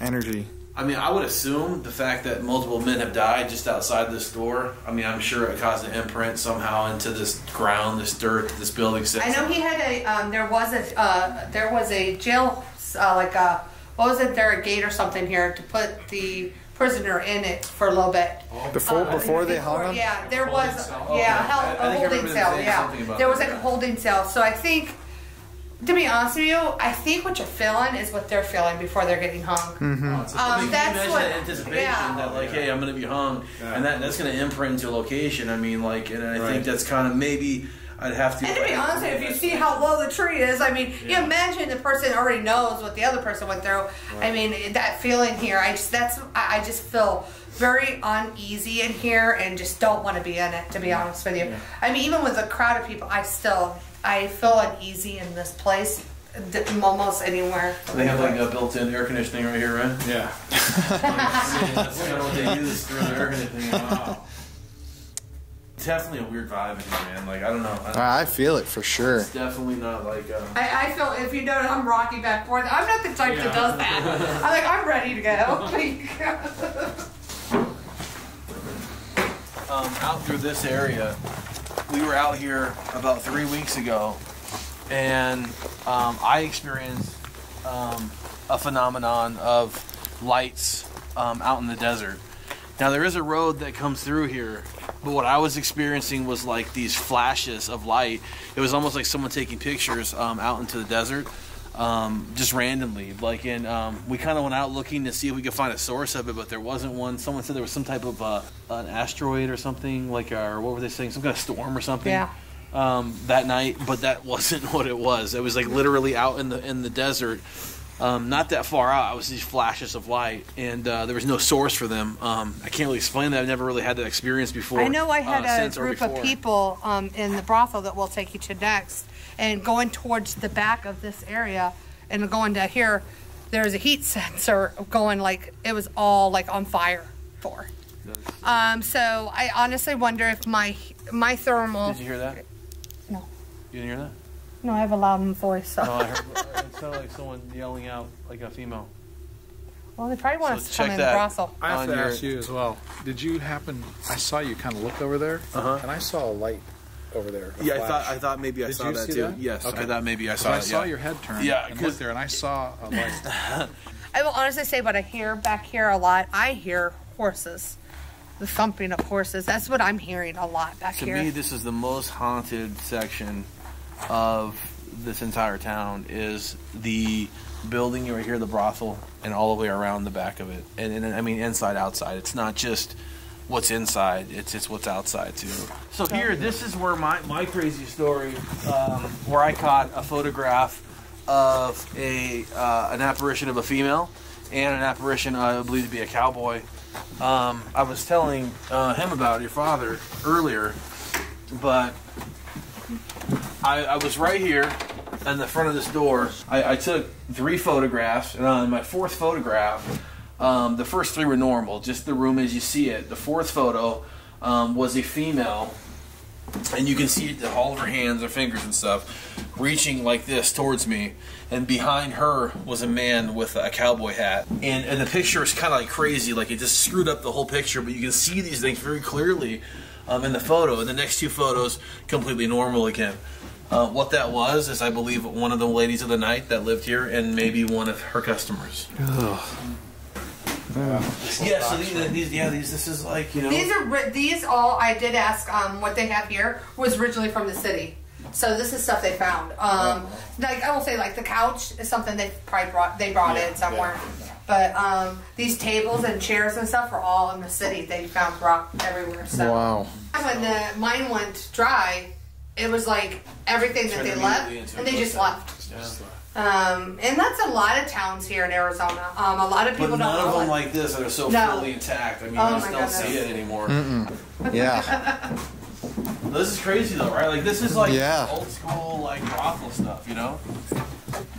[SPEAKER 2] energy?
[SPEAKER 1] I mean, I would assume the fact that multiple men have died just outside this door. I mean, I'm sure it caused an imprint somehow into this ground, this dirt, this building System.
[SPEAKER 3] I know he had a. Um, there was a. Uh, there was a jail, uh, like a. What was it? There a gate or something here to put the prisoner in it for a little bit.
[SPEAKER 2] Before
[SPEAKER 3] Uh,
[SPEAKER 2] before they hung him?
[SPEAKER 3] Yeah, there
[SPEAKER 4] Holding
[SPEAKER 3] was.
[SPEAKER 4] cell?
[SPEAKER 3] Yeah,
[SPEAKER 1] Okay.
[SPEAKER 3] held,
[SPEAKER 1] I- I
[SPEAKER 3] a
[SPEAKER 1] think I
[SPEAKER 3] holding cell. Yeah, there was like a holding cell. So I think. To be honest with you, I think what you're feeling is what they're feeling before they're getting hung.
[SPEAKER 1] I mean,
[SPEAKER 3] Um,
[SPEAKER 1] can you
[SPEAKER 3] that's
[SPEAKER 1] imagine
[SPEAKER 3] what.
[SPEAKER 1] that anticipation
[SPEAKER 3] yeah.
[SPEAKER 1] that like, hey, I'm going to be hung, and that that's going to imprint into location. I mean, like, and I
[SPEAKER 4] Right.
[SPEAKER 1] think that's kind of maybe I'd have to.
[SPEAKER 3] And to be honest, with you, if you see how low the tree is, I mean, you imagine the person already knows what the other person went through. I mean, that feeling here, I just that's I, I just feel very uneasy in here and just don't want to be in it. To be honest with you, I mean, even with a crowd of people, I still I feel uneasy in this place, th- almost anywhere.
[SPEAKER 1] they have like a built-in air conditioning right here, right?
[SPEAKER 4] Yeah.
[SPEAKER 1] That's kind of what they use for their air conditioning. Wow. Definitely a weird vibe in here, man. Like I don't know. I don't,
[SPEAKER 2] I feel it for sure.
[SPEAKER 1] it's definitely not like. Um,
[SPEAKER 3] I, I feel if you know I'm rocking back forth. I'm not the type that does that. I'm like I'm ready to go. *laughs* *laughs*
[SPEAKER 1] um, out through this area. We were out here about three weeks ago, and um, I experienced um, a phenomenon of lights um, out in the desert. Now there is a road that comes through here, but what I was experiencing was like these flashes of light. It was almost like someone taking pictures um, out into the desert, um, just randomly. Like, and um, we kind of went out looking to see if we could find a source of it, but there wasn't one. Someone said there was some type of uh, an asteroid or something, like, uh, or what were they saying? Some kind of storm or something.
[SPEAKER 3] Yeah.
[SPEAKER 1] Um, that night, but that *laughs* wasn't what it was. It was like literally out in the in the desert, um, not that far out. It was these flashes of light, and uh, there was no source for them. Um, I can't really explain that. I've never really had that experience before.
[SPEAKER 3] I know I had
[SPEAKER 1] uh,
[SPEAKER 3] a group of people um, in the brothel that we'll take you to next, and going towards the back of this area and going to here, there's a heat *laughs* sensor going like it was all like on fire for. Um, so I honestly wonder if my my thermal.
[SPEAKER 1] Did you hear that?
[SPEAKER 3] No.
[SPEAKER 1] You didn't hear that?
[SPEAKER 3] No, I have a loud voice. So.
[SPEAKER 1] No, I heard. It sounded like someone yelling out, like a female.
[SPEAKER 3] well, they probably want
[SPEAKER 1] So
[SPEAKER 3] us to come in
[SPEAKER 1] that.
[SPEAKER 3] the brothel.
[SPEAKER 4] I have to
[SPEAKER 1] your-
[SPEAKER 4] ask you as well. Did you happen? I saw you kind of look over there,
[SPEAKER 1] Uh-huh.
[SPEAKER 4] and I saw a light over there. a
[SPEAKER 1] Yeah, I thought I thought maybe I
[SPEAKER 4] Did
[SPEAKER 1] saw
[SPEAKER 4] you
[SPEAKER 1] that
[SPEAKER 4] see
[SPEAKER 1] too.
[SPEAKER 4] that?
[SPEAKER 1] Yes,
[SPEAKER 4] Okay.
[SPEAKER 1] I thought maybe I saw
[SPEAKER 4] I
[SPEAKER 1] it.
[SPEAKER 4] saw
[SPEAKER 1] yeah.
[SPEAKER 4] your head turn.
[SPEAKER 1] Yeah,
[SPEAKER 4] and
[SPEAKER 1] 'cause-
[SPEAKER 4] looked there, and I saw a *laughs* light.
[SPEAKER 3] I will honestly say what I hear back here a lot. I hear horses, the thumping of horses. That's what I'm hearing a lot back
[SPEAKER 1] To
[SPEAKER 3] here.
[SPEAKER 1] To me, this is the most haunted section of this entire town. Is the building right here, the brothel, and all the way around the back of it. And, and I mean, inside, outside. It's not just what's inside; it's it's what's outside too. So here, this is where my my crazy story, um, where I caught a photograph of a uh, an apparition of a female and an apparition I believe to be a cowboy. Um, I was telling uh, him about your father earlier, but I, I was right here, in the front of this door, I, I took three photographs, and on my fourth photograph, um, the first three were normal, just the room as you see it. The fourth photo um, was a female, and you can see all of her hands, her fingers, and stuff, reaching like this towards me. And behind her was a man with a cowboy hat. And, and the picture is kind of like crazy, like it just screwed up the whole picture, but you can see these things very clearly um, in the photo. And the next two photos, completely normal again. Uh, what that was is, I believe, one of the ladies of the night that lived here, and maybe one of her customers. Yeah, so these, these, yeah, these, this is like you know.
[SPEAKER 3] These are these all I did ask. Um, what they have here was originally from the city, so this is stuff they found. Um, like I will say, like the couch is something they probably brought they brought
[SPEAKER 1] Yeah,
[SPEAKER 3] in somewhere.
[SPEAKER 1] yeah.
[SPEAKER 3] But um, these tables and chairs and stuff are all in the city. They found rock everywhere. So
[SPEAKER 2] Wow.
[SPEAKER 3] when the mine went dry, it was like everything that they left,
[SPEAKER 1] immediately into
[SPEAKER 3] and
[SPEAKER 1] a
[SPEAKER 3] they just
[SPEAKER 1] ghost
[SPEAKER 3] left.
[SPEAKER 1] Yeah.
[SPEAKER 3] Um, and that's a lot of towns here in Arizona. Um, a lot of people
[SPEAKER 1] But none
[SPEAKER 3] don't
[SPEAKER 1] of them
[SPEAKER 3] it.
[SPEAKER 1] like this that are so
[SPEAKER 3] No.
[SPEAKER 1] fully intact. I mean,
[SPEAKER 3] Oh
[SPEAKER 1] you just don't
[SPEAKER 3] goodness.
[SPEAKER 1] see it anymore.
[SPEAKER 2] Yeah. *laughs*
[SPEAKER 1] This is crazy though, right? Like this is like
[SPEAKER 2] Yeah.
[SPEAKER 1] old school like brothel stuff, you know?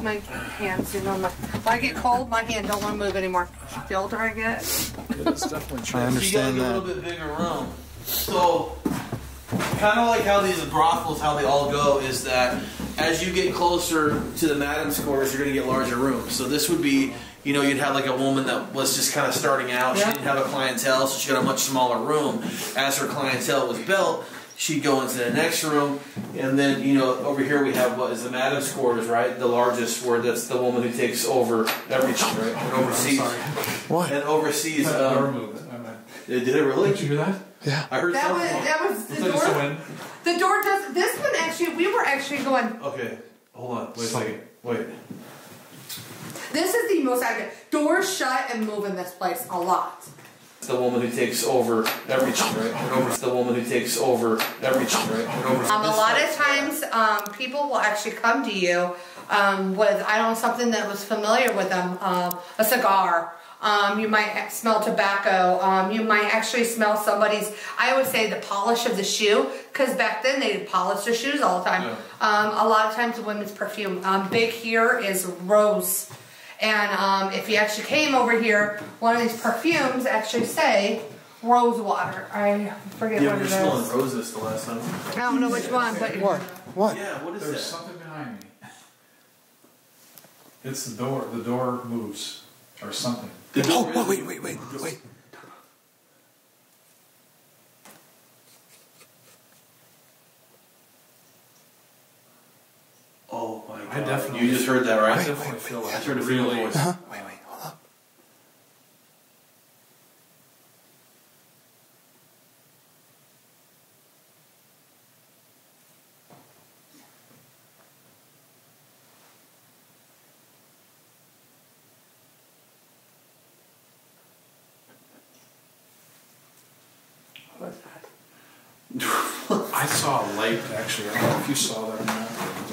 [SPEAKER 3] My hands, you know, my, if I get cold, my hand don't want to move anymore. The older I get,
[SPEAKER 4] It's definitely
[SPEAKER 2] I
[SPEAKER 4] true.
[SPEAKER 1] You
[SPEAKER 2] understand
[SPEAKER 1] got a little bit bigger room. So, kind of like how these brothels, how they all go, is that as you get closer to the madam's quarters, you're going to get larger rooms. So this would be, you know, you'd have like a woman that was just kind of starting out. She didn't have a clientele, so she got a much smaller room. As her clientele was built, she'd go into the next room, and then you know, over here we have what is the madam's quarters, right? The largest, where that's the woman who takes over everything, right? And oversees,
[SPEAKER 2] What?
[SPEAKER 1] and oversees. Um,
[SPEAKER 4] moved. I mean,
[SPEAKER 1] did it really?
[SPEAKER 4] Did you hear that?
[SPEAKER 2] Yeah.
[SPEAKER 1] I heard
[SPEAKER 3] that was
[SPEAKER 1] something.
[SPEAKER 3] that was the
[SPEAKER 4] like it's the
[SPEAKER 3] door.
[SPEAKER 4] wind.
[SPEAKER 3] The door does. This one actually, we were actually going.
[SPEAKER 1] Okay, hold on. Wait a second. Wait.
[SPEAKER 3] This is the most accurate. Doors shut and move in this place a lot.
[SPEAKER 1] It's the woman who takes over everything, right? Over, it's the woman who takes over everything, right? Over,
[SPEAKER 3] Um, a lot of times, um, people will actually come to you um, with I don't know something that was familiar with them, um, a cigar. Um, you might smell tobacco. Um, you might actually smell somebody's. I always say the polish of the shoe, because back then they polished their shoes all the time. Um, a lot of times, the women's perfume. Um, big here is rose, and um, if you actually came over here, one of these perfumes actually say rose water. I forget
[SPEAKER 1] Yeah,
[SPEAKER 3] what
[SPEAKER 1] we
[SPEAKER 3] it
[SPEAKER 1] were smelling
[SPEAKER 3] is.
[SPEAKER 1] roses the last time.
[SPEAKER 3] I don't know which one, but
[SPEAKER 2] What? What?
[SPEAKER 1] Yeah, what is
[SPEAKER 4] There's
[SPEAKER 1] that?
[SPEAKER 4] something behind me. It's the door. The door moves, or something.
[SPEAKER 1] The
[SPEAKER 2] Oh,
[SPEAKER 1] door
[SPEAKER 2] oh, wait, wait, wait, wait.
[SPEAKER 1] Oh my god.
[SPEAKER 4] I definitely-
[SPEAKER 1] You just heard that,
[SPEAKER 4] I
[SPEAKER 1] right?
[SPEAKER 4] definitely feel
[SPEAKER 1] I
[SPEAKER 4] like
[SPEAKER 1] heard a
[SPEAKER 4] really.
[SPEAKER 1] female voice.
[SPEAKER 2] Huh? Wait,
[SPEAKER 4] saw a light actually. I don't know if you saw that or not.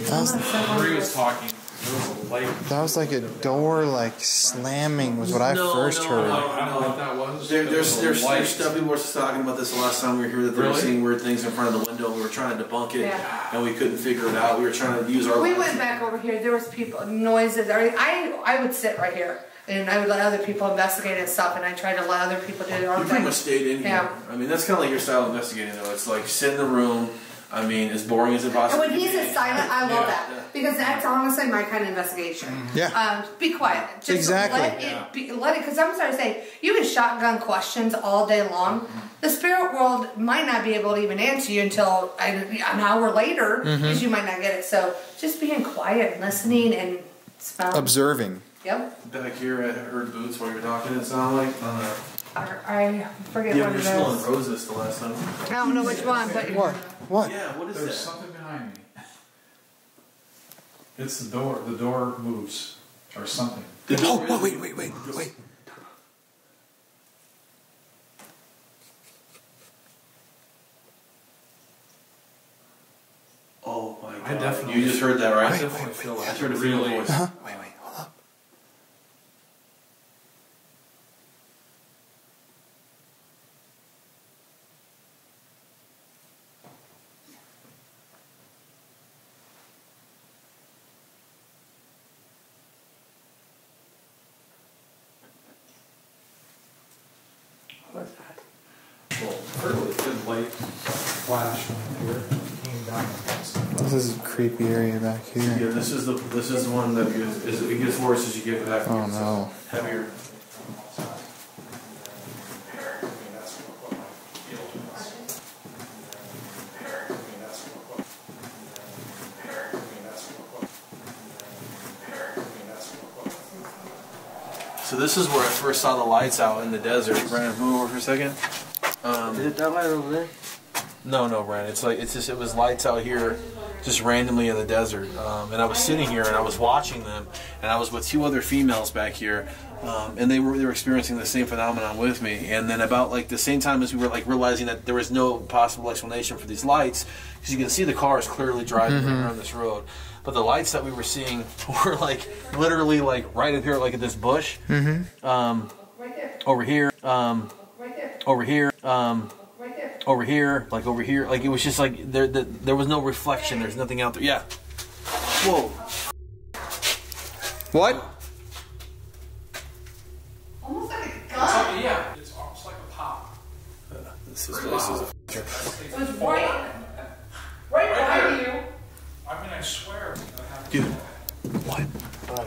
[SPEAKER 2] That was,
[SPEAKER 4] Marie was talking. There was a light.
[SPEAKER 2] that was like a door like slamming was what I
[SPEAKER 1] No,
[SPEAKER 2] first
[SPEAKER 1] no,
[SPEAKER 2] heard.
[SPEAKER 1] no.
[SPEAKER 4] I don't know what that was.
[SPEAKER 1] There,
[SPEAKER 4] There
[SPEAKER 1] there's,
[SPEAKER 4] was
[SPEAKER 1] there's, there's stuff people were talking about this the last time we were here that they were
[SPEAKER 4] Really?
[SPEAKER 1] seeing weird things in front of the window. We were trying to debunk it,
[SPEAKER 3] Yeah.
[SPEAKER 1] and we couldn't figure it out. We were trying to use our.
[SPEAKER 3] We went back over here. There was people, noises. everything. I I would sit right here, and I would let other people investigate and stuff, and I tried to let other people do their
[SPEAKER 1] You
[SPEAKER 3] own
[SPEAKER 1] pretty
[SPEAKER 3] thing.
[SPEAKER 1] much stayed in here.
[SPEAKER 3] Yeah.
[SPEAKER 1] I mean, that's kind of like your style of investigating, though. It's like sit in the room. I mean, as boring as it
[SPEAKER 3] And
[SPEAKER 1] possibly
[SPEAKER 3] when he's
[SPEAKER 1] can be.
[SPEAKER 3] silent, I love
[SPEAKER 1] Yeah,
[SPEAKER 3] that
[SPEAKER 1] yeah.
[SPEAKER 3] because that's honestly my kind of investigation.
[SPEAKER 2] Yeah.
[SPEAKER 3] Um, be quiet. Just
[SPEAKER 2] Exactly.
[SPEAKER 3] Let it be. Let it. Because I'm sorry to say, you can shotgun questions all day long. The spirit world might not be able to even answer you until I- an hour later, because you might not get it. So just being quiet, and listening, and smelling.
[SPEAKER 2] Observing.
[SPEAKER 3] Yep.
[SPEAKER 1] Back here, I heard boots while you were talking. It sounded like. Uh,
[SPEAKER 3] Or I forget
[SPEAKER 1] yeah,
[SPEAKER 3] what
[SPEAKER 1] we
[SPEAKER 3] it
[SPEAKER 1] were smelling
[SPEAKER 3] is.
[SPEAKER 1] roses the last time.
[SPEAKER 3] I don't know which one, but
[SPEAKER 2] What? What?
[SPEAKER 1] Yeah, what is
[SPEAKER 4] There's
[SPEAKER 1] that?
[SPEAKER 4] something behind me. It's the door. The door moves, or something.
[SPEAKER 1] The
[SPEAKER 2] Oh,
[SPEAKER 1] door
[SPEAKER 2] oh, wait, wait, wait, wait.
[SPEAKER 1] Oh my god!
[SPEAKER 4] I definitely-
[SPEAKER 1] You just heard that, right?
[SPEAKER 4] I definitely feel
[SPEAKER 1] I
[SPEAKER 4] like
[SPEAKER 1] heard a
[SPEAKER 4] real
[SPEAKER 1] female voice.
[SPEAKER 2] Huh? Wait, wait, hold up.
[SPEAKER 4] Thin light flash here. Came down.
[SPEAKER 2] This is a creepy area back here.
[SPEAKER 1] Yeah, this is the this is the one that gets, is, it gets worse as you get back.
[SPEAKER 2] Oh no.
[SPEAKER 1] Heavier. So this is where I first saw the lights out in the desert. Brandon, move over for a second. Um,
[SPEAKER 5] Is it that light over there?
[SPEAKER 1] no, no, Brandon. It's like it's just it was lights out here, just randomly in the desert. Um, and I was sitting here and I was watching them, and I was with two other females back here, um, and they were they were experiencing the same phenomenon with me. And then about like the same time as we were like realizing that there was no possible explanation for these lights, because you can see the cars clearly driving around this road. But the lights that we were seeing *laughs* were like literally like right up here, like at this bush, um, over here, um, over here, um, over here, like over here, like it was just like there, the, there was no reflection. There's nothing out there. Yeah. Whoa.
[SPEAKER 2] What?
[SPEAKER 3] Almost like a gun.
[SPEAKER 4] Yeah, it's almost like a pop.
[SPEAKER 1] This is this is. A,
[SPEAKER 3] It was right, right behind you.
[SPEAKER 4] I mean, I swear. I have
[SPEAKER 1] dude. What? I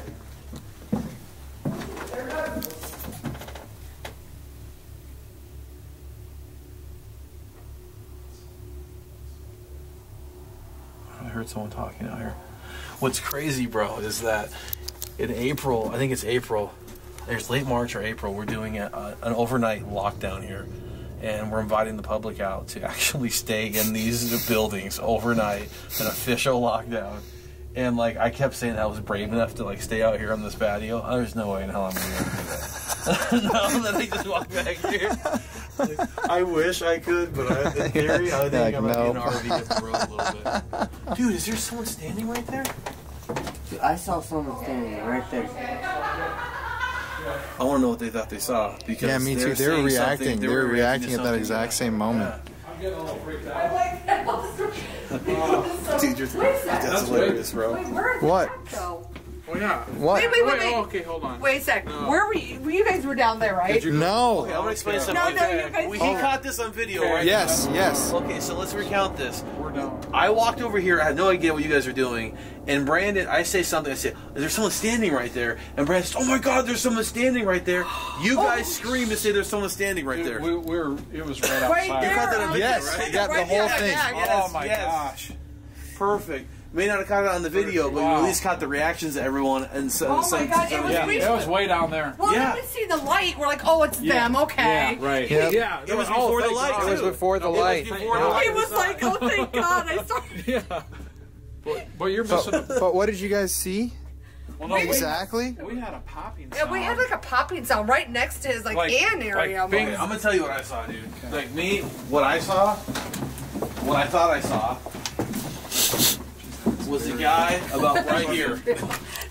[SPEAKER 1] heard someone talking out here. What's crazy, bro, is that in April, I think it's April, there's late March or April, we're doing a, a, an overnight lockdown here. And we're inviting the public out to *laughs* actually stay in these buildings overnight, an official lockdown. And like I kept saying I was brave enough to like stay out here on this patio. There's no way in hell I'm gonna do that. *laughs* no, then I just walk back here. Like, *laughs* I wish I could, but I, in *laughs* theory, I think
[SPEAKER 2] Like,
[SPEAKER 1] I'm gonna be in an RV hit the road a little bit. *laughs* Dude, is there someone standing right there?
[SPEAKER 5] Dude, I saw someone standing right there.
[SPEAKER 1] I want to know what they thought they saw because
[SPEAKER 2] Yeah, me too. They were reacting. They were reacting at that exact same moment.
[SPEAKER 4] I'm getting a little freaked out.
[SPEAKER 1] Dude, you're,
[SPEAKER 3] Wait a second.
[SPEAKER 1] that's hilarious, bro.
[SPEAKER 3] Wait, where is
[SPEAKER 2] What?
[SPEAKER 3] That though?
[SPEAKER 4] Oh yeah.
[SPEAKER 2] What?
[SPEAKER 3] Wait, wait, wait, wait.
[SPEAKER 4] oh, okay, hold on.
[SPEAKER 3] Wait a sec.
[SPEAKER 4] No.
[SPEAKER 3] Where were you? You guys were down there, right?
[SPEAKER 2] No.
[SPEAKER 1] Okay, I'm gonna explain something.
[SPEAKER 3] No, no, you guys.
[SPEAKER 1] We, he oh. caught this on video, right?
[SPEAKER 2] Yes, yes.
[SPEAKER 1] Okay, so let's recount this.
[SPEAKER 4] We're down.
[SPEAKER 1] I walked over here. I had no idea what you guys were doing. And Brandon, I say something. I say, "Is there someone standing right there?" And Brandon says, "Oh my God, there's someone standing right there." You oh. guys scream and say, "There's someone standing right there."
[SPEAKER 4] We, we were. It was right *laughs*
[SPEAKER 3] Right
[SPEAKER 4] outside.
[SPEAKER 3] there.
[SPEAKER 1] caught that on video,
[SPEAKER 2] Yes,
[SPEAKER 3] right
[SPEAKER 1] right?
[SPEAKER 2] the whole
[SPEAKER 3] there,
[SPEAKER 2] thing.
[SPEAKER 3] yeah, yeah.
[SPEAKER 1] Yes,
[SPEAKER 4] oh my
[SPEAKER 1] yes.
[SPEAKER 4] gosh.
[SPEAKER 1] Perfect. May not have caught it on the video, but you at least caught the reactions of everyone. And so,
[SPEAKER 3] Oh my God, it was
[SPEAKER 4] Yeah, it was way down there.
[SPEAKER 3] Well,
[SPEAKER 1] Yeah.
[SPEAKER 3] then we see the light. We're like, oh, it's
[SPEAKER 4] Yeah.
[SPEAKER 3] them. Okay.
[SPEAKER 4] Yeah, right.
[SPEAKER 2] Yep.
[SPEAKER 4] Yeah,
[SPEAKER 1] It was
[SPEAKER 4] oh,
[SPEAKER 1] before the light,
[SPEAKER 4] God.
[SPEAKER 2] It was before the
[SPEAKER 1] It was
[SPEAKER 2] light.
[SPEAKER 1] before the *laughs*
[SPEAKER 2] Yeah.
[SPEAKER 1] light.
[SPEAKER 3] He was like, oh, thank God. I saw. *laughs*
[SPEAKER 4] Yeah. But, but you're missing.
[SPEAKER 2] But,
[SPEAKER 4] a,
[SPEAKER 2] but what did you guys see
[SPEAKER 4] well, no, we,
[SPEAKER 2] exactly?
[SPEAKER 4] we had a popping.
[SPEAKER 3] Yeah, we had
[SPEAKER 4] sound.
[SPEAKER 3] like a popping sound right next to his like,
[SPEAKER 4] Like-
[SPEAKER 3] an area.
[SPEAKER 4] like
[SPEAKER 1] I'm gonna tell you what I saw, dude. Like me, what I saw, what I thought I saw, was a guy about right here, *laughs*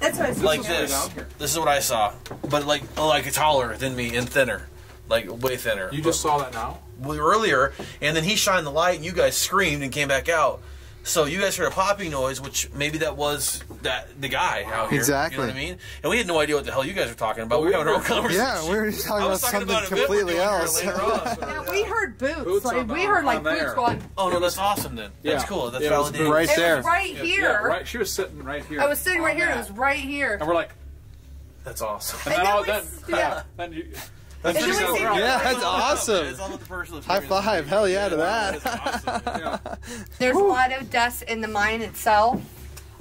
[SPEAKER 3] That's what I said.
[SPEAKER 1] like this. This is what I saw, but like oh, like taller than me and thinner, like way thinner.
[SPEAKER 4] You just saw that now.
[SPEAKER 1] we earlier, and then he shined the light, and you guys screamed and came back out. So you guys heard a popping noise, which maybe that was that the guy out here.
[SPEAKER 2] Exactly.
[SPEAKER 1] You know what I mean? And we had no idea what the hell you guys were talking about. We were having our own conversation.
[SPEAKER 2] Yeah, *laughs* we were just talking
[SPEAKER 1] I
[SPEAKER 2] about
[SPEAKER 1] was talking
[SPEAKER 2] something
[SPEAKER 1] about an event we're
[SPEAKER 2] completely
[SPEAKER 1] doing here
[SPEAKER 2] else.
[SPEAKER 1] later on.
[SPEAKER 3] Yeah, we heard boots.
[SPEAKER 4] Boots
[SPEAKER 3] like
[SPEAKER 4] on
[SPEAKER 3] we heard like
[SPEAKER 4] on
[SPEAKER 3] boots
[SPEAKER 4] there.
[SPEAKER 3] going.
[SPEAKER 1] Oh no, that's awesome then. That's cool. That's
[SPEAKER 4] Yeah, it was.
[SPEAKER 2] Right
[SPEAKER 3] It
[SPEAKER 2] there.
[SPEAKER 3] right here.
[SPEAKER 4] Yeah, right. She was sitting right here.
[SPEAKER 3] I was sitting right here. and It was right here.
[SPEAKER 4] And we're like,
[SPEAKER 1] That's awesome.
[SPEAKER 4] and
[SPEAKER 3] And
[SPEAKER 4] then,
[SPEAKER 3] then
[SPEAKER 4] all,
[SPEAKER 3] we
[SPEAKER 4] then,
[SPEAKER 3] s- yeah. *laughs*
[SPEAKER 4] then you.
[SPEAKER 1] That's
[SPEAKER 3] And
[SPEAKER 1] just
[SPEAKER 3] then we
[SPEAKER 1] so-
[SPEAKER 2] Yeah, that's awesome.
[SPEAKER 1] It's all the personal
[SPEAKER 2] High five. Hell yeah to
[SPEAKER 1] That's
[SPEAKER 2] that.
[SPEAKER 1] awesome.
[SPEAKER 4] Yeah. *laughs*
[SPEAKER 3] There's a lot of deaths in the mine itself.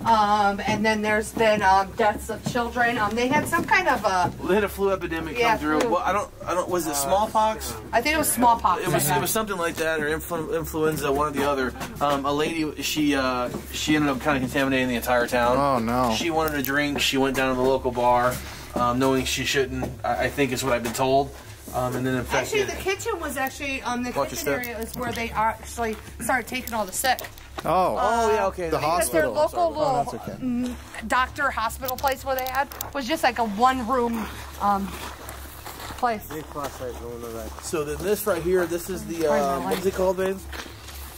[SPEAKER 3] Um, and then there's been um, deaths of children. Um, they had some kind of a,
[SPEAKER 1] Well, they had a flu epidemic
[SPEAKER 3] Yeah,
[SPEAKER 1] come through.
[SPEAKER 3] flu.
[SPEAKER 1] Well, I don't, I don't. Was it smallpox?
[SPEAKER 3] I think it was smallpox.
[SPEAKER 1] It was, it was something like that, or influ- influenza, one or the other. Um, a lady, she, uh, she ended up kind of contaminating the entire town.
[SPEAKER 2] Oh no.
[SPEAKER 1] She wanted a drink. She went down to the local bar, um, knowing she shouldn't. I, I think is what I've been told. Um, and then
[SPEAKER 3] Actually,
[SPEAKER 1] infected.
[SPEAKER 3] the kitchen was actually um, the
[SPEAKER 2] Watch
[SPEAKER 3] kitchen area is where they actually started taking all the sick.
[SPEAKER 2] Oh.
[SPEAKER 1] oh yeah, okay.
[SPEAKER 2] The
[SPEAKER 3] Because their
[SPEAKER 2] hospital.
[SPEAKER 3] local
[SPEAKER 2] Oh,
[SPEAKER 3] little
[SPEAKER 2] that's okay.
[SPEAKER 3] mm, doctor hospital place where they had was just like a one room um, place.
[SPEAKER 5] Big flashlight going.
[SPEAKER 1] So then this right here, this is the
[SPEAKER 3] Where's
[SPEAKER 1] um, what is it called, babe?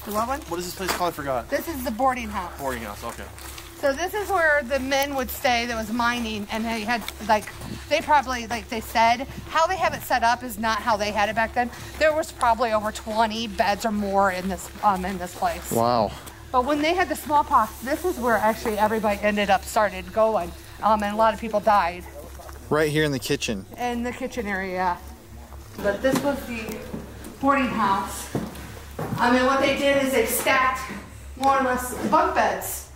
[SPEAKER 3] The what one?
[SPEAKER 1] What is this place called? I forgot.
[SPEAKER 3] This is the boarding house.
[SPEAKER 1] Boarding house. Okay.
[SPEAKER 3] So this is where the men would stay that was mining and they had like they probably like they said how they have it set up is not how they had it back then. There was probably over 20 beds or more in this um in this place.
[SPEAKER 2] Wow.
[SPEAKER 3] But when they had the smallpox, this is where actually everybody ended up started going. Um, and a lot of people died
[SPEAKER 2] Right here in the kitchen.
[SPEAKER 3] in the kitchen area. But this was the boarding house. I mean, what they did is they stacked more or less bunk beds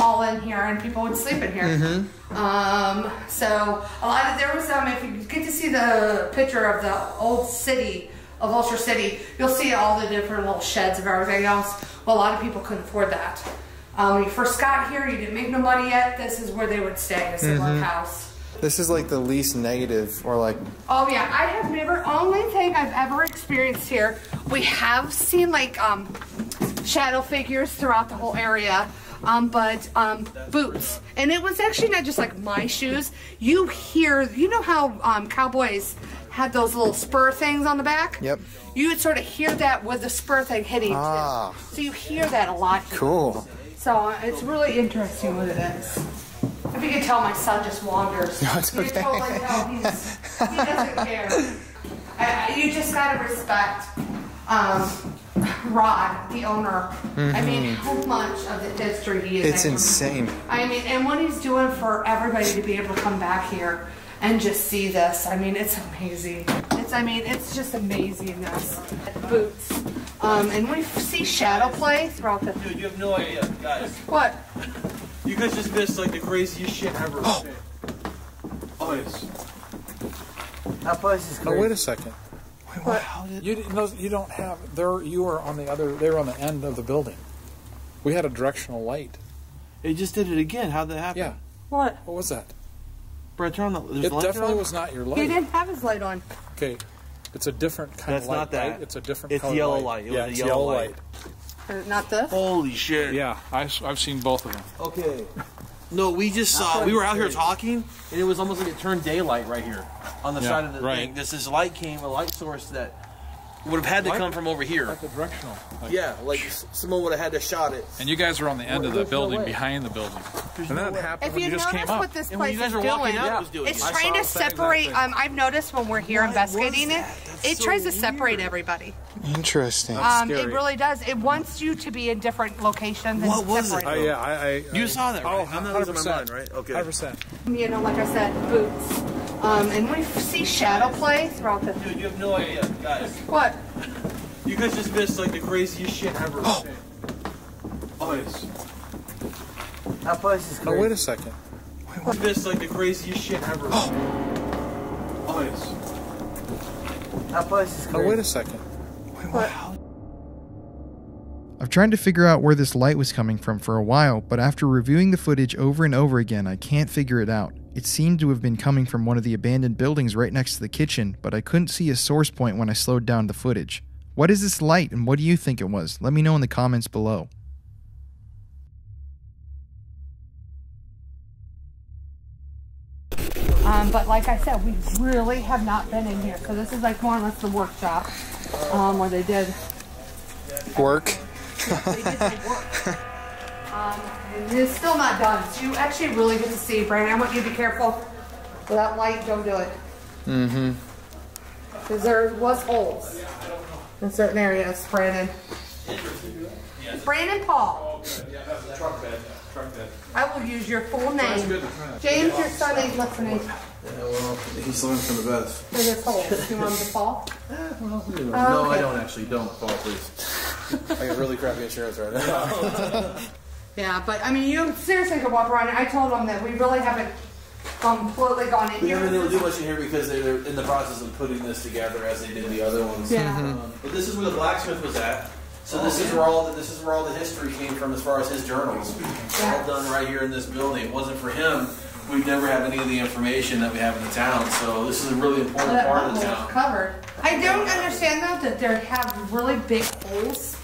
[SPEAKER 3] all in here, and people would sleep in here. Um, so a lot of there was um, if you get to see the picture of the old city of Vulture City, you'll see all the different little sheds of everything else. Well, a lot of people couldn't afford that. Um, when you first got here, you didn't make no money yet. This is where they would stay, this mm house.
[SPEAKER 2] This is like the least negative, or like
[SPEAKER 3] Oh yeah, I have never. Only thing I've ever experienced here. We have seen like um, shadow figures throughout the whole area, um, but um, boots, and it was actually not just like my shoes. You hear, you know how um, cowboys had those little spur things on the back.
[SPEAKER 2] Yep.
[SPEAKER 3] You would sort of hear that with the spur thing hitting.
[SPEAKER 2] Ah.
[SPEAKER 3] So you hear that a lot. here.
[SPEAKER 2] cool.
[SPEAKER 3] So uh, it's really interesting what it is. If you can tell, my son just wanders. *laughs*
[SPEAKER 2] No, it's
[SPEAKER 3] You can totally tell he's, he doesn't care. *laughs* I- you just gotta respect um, Rod, the owner. I mean, how much of the history he is.
[SPEAKER 2] Mm-hmm. It's
[SPEAKER 3] making.
[SPEAKER 2] insane.
[SPEAKER 3] I mean, and what he's doing for everybody to be able to come back here and just see this. I mean, it's amazing. It's, I mean, it's just amazingness. Boots. Um, and we see shadow play throughout the.
[SPEAKER 1] Dude, you have no idea, guys.
[SPEAKER 3] What?
[SPEAKER 1] You guys just missed like the craziest shit ever. Oh, yes.
[SPEAKER 5] That place is crazy.
[SPEAKER 4] Oh, wait a second.
[SPEAKER 3] What?
[SPEAKER 4] You didn't, those, you don't have. There, you were on the other. They were on the end of the building. We had a directional light.
[SPEAKER 1] It just did it again. How'd that happen?
[SPEAKER 4] Yeah.
[SPEAKER 3] What?
[SPEAKER 4] What was that?
[SPEAKER 1] Brett, turn on the. There's
[SPEAKER 4] It
[SPEAKER 1] lights
[SPEAKER 4] definitely
[SPEAKER 1] on?
[SPEAKER 4] was not your light.
[SPEAKER 3] He didn't have his light on.
[SPEAKER 4] Okay. It's a different kind
[SPEAKER 1] That's
[SPEAKER 4] of light.
[SPEAKER 1] That's not that.
[SPEAKER 4] Right? It's a different.
[SPEAKER 1] It's
[SPEAKER 4] color
[SPEAKER 1] yellow
[SPEAKER 4] light.
[SPEAKER 1] light. It
[SPEAKER 4] yeah,
[SPEAKER 1] was a
[SPEAKER 4] it's
[SPEAKER 1] yellow
[SPEAKER 4] yellow
[SPEAKER 1] light.
[SPEAKER 3] Or er, not this?
[SPEAKER 1] Holy shit.
[SPEAKER 4] Yeah, I, have seen both of them.
[SPEAKER 1] Okay. No, we just saw. We were out here talking, and it was almost like it turned daylight right here on the
[SPEAKER 4] Yeah,
[SPEAKER 1] side of the
[SPEAKER 4] right.
[SPEAKER 1] thing. This this light came, a light source that would have had to
[SPEAKER 4] Light?
[SPEAKER 1] come from over here.
[SPEAKER 4] Like a directional. Like,
[SPEAKER 1] Yeah, like someone would have had to shot it.
[SPEAKER 4] And you guys were on the end of the
[SPEAKER 1] There's no
[SPEAKER 4] building, behind the building. And then it happened
[SPEAKER 3] If
[SPEAKER 4] when
[SPEAKER 3] you
[SPEAKER 4] you just
[SPEAKER 3] notice
[SPEAKER 4] came up.
[SPEAKER 3] what this
[SPEAKER 1] And when
[SPEAKER 3] place
[SPEAKER 1] you guys
[SPEAKER 3] is
[SPEAKER 1] were walking
[SPEAKER 3] doing,
[SPEAKER 1] out, it was doing
[SPEAKER 3] it's
[SPEAKER 1] it. I
[SPEAKER 3] trying to
[SPEAKER 4] the same exact
[SPEAKER 3] separate.
[SPEAKER 4] thing.
[SPEAKER 3] Um, I've noticed when we're here
[SPEAKER 1] What
[SPEAKER 3] investigating it, it
[SPEAKER 1] so
[SPEAKER 3] tries to separate
[SPEAKER 1] weird.
[SPEAKER 3] everybody.
[SPEAKER 2] Interesting.
[SPEAKER 3] Um, it really does. It wants you to be in different locations and
[SPEAKER 1] What was it?
[SPEAKER 3] separate.
[SPEAKER 4] I, yeah, I, I,
[SPEAKER 1] You
[SPEAKER 4] I-
[SPEAKER 1] saw that, right?
[SPEAKER 4] Oh,
[SPEAKER 1] I'm not losing my
[SPEAKER 4] 100%.
[SPEAKER 1] mind, right? Okay.
[SPEAKER 4] 100%.
[SPEAKER 3] You know, like I said, boots. Um, and we see shadow play throughout the.
[SPEAKER 1] Dude, you have no idea, guys.
[SPEAKER 3] What?
[SPEAKER 1] You guys just missed like the craziest shit ever. Oh, yes.
[SPEAKER 5] That place is crazy.
[SPEAKER 4] Oh, wait a second.
[SPEAKER 1] You missed like the craziest shit ever. Oh, yes.
[SPEAKER 5] That place is crazy.
[SPEAKER 4] Oh, wait a second. What?
[SPEAKER 2] I've tried to figure out where this light was coming from for a while, but after reviewing the footage over and over again, I can't figure it out. It seemed to have been coming from one of the abandoned buildings right next to the kitchen, but I couldn't see a source point when I slowed down the footage. What is this light and what do you think it was? Let me know in the comments below.
[SPEAKER 3] Um, but like I said, we really have not been in here. So this is like more or less the workshop um, where they did
[SPEAKER 2] Work.
[SPEAKER 3] they did the work. *laughs* Um, it's still not done. So you actually really get to see, Brandon. I want you to be careful. With that light, don't do it. Mm-hmm. Because there was holes in certain areas, Brandon. Brandon Paul. I will use your full name. James, your son ain't listening
[SPEAKER 1] He's learning from the best.
[SPEAKER 3] for this hole. You want him to fall?
[SPEAKER 1] No, I don't actually. Don't fall, please. *laughs* I got really crappy insurance right now. *laughs*
[SPEAKER 3] Yeah, but I mean, you seriously could walk around. I told them that we really haven't completely gone in
[SPEAKER 1] We
[SPEAKER 3] here.
[SPEAKER 1] haven't been able to do much in here because they're in the process of putting this together as they did the other ones.
[SPEAKER 3] Yeah.
[SPEAKER 1] Um, but this is where the blacksmith was at. So this is where all the, this is where all the history came from as far as his journals. They're all done right here in this building. It wasn't for him. We'd never have any of the information that we have in the town. So this is a really important part of the town.
[SPEAKER 3] covered. I don't understand though that they have really big holes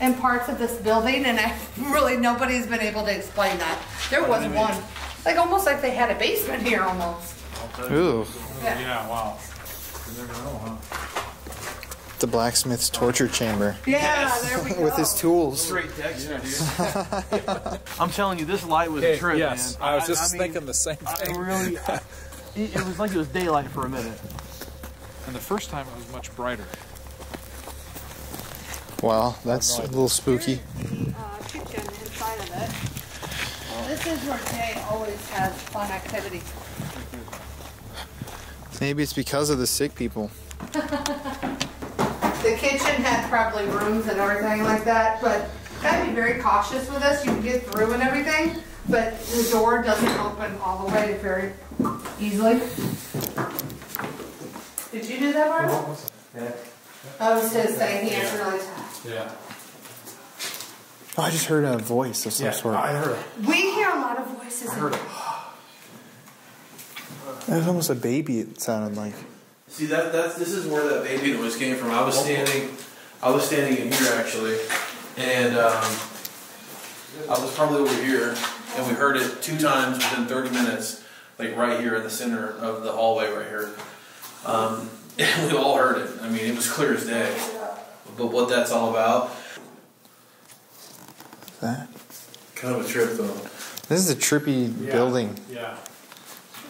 [SPEAKER 3] in parts of this building, and I *laughs* really nobody's been able to explain that. There was one, like almost like they had a basement here almost.
[SPEAKER 2] Ooh.
[SPEAKER 3] Yeah.
[SPEAKER 4] Yeah, wow. You never know, huh?
[SPEAKER 2] the blacksmith's torture chamber
[SPEAKER 3] Yeah, there we *laughs* go.
[SPEAKER 2] with his tools.
[SPEAKER 1] Straight Dexter, dude. *laughs* I'm telling you, this light was a
[SPEAKER 4] Hey,
[SPEAKER 1] trip,
[SPEAKER 4] yes,
[SPEAKER 1] man.
[SPEAKER 4] I was just
[SPEAKER 1] mean,
[SPEAKER 4] thinking the same
[SPEAKER 1] I
[SPEAKER 4] thing.
[SPEAKER 1] really, I- it, it was like it was daylight for a minute.
[SPEAKER 4] And the first time it was much brighter.
[SPEAKER 2] Wow, that's a little spooky.
[SPEAKER 3] the uh, kitchen inside of it. This is where Jay always has fun activities.
[SPEAKER 2] Maybe it's because of the sick people. *laughs*
[SPEAKER 3] The kitchen had probably rooms and everything like that, but gotta be very cautious with this. You can get through and everything, but the door doesn't open all the way very easily. Did you do that, Mark? I was just saying He answered really fast.
[SPEAKER 4] Yeah.
[SPEAKER 2] Oh, I just heard a voice of some sort.
[SPEAKER 4] I heard it.
[SPEAKER 3] We hear a lot of voices. I heard
[SPEAKER 4] it.
[SPEAKER 2] That was almost a baby. It sounded like.
[SPEAKER 1] See that that's this is where that baby noise came from. I was standing, I was standing in here actually, and um, I was probably over here, and we heard it two times within 30 minutes, like right here in the center of the hallway right here. Um, *laughs* and we all heard it. I mean, it was clear as day. But what that's all about,
[SPEAKER 2] That.
[SPEAKER 1] kind of a trip though.
[SPEAKER 2] This is a trippy building.
[SPEAKER 4] Yeah.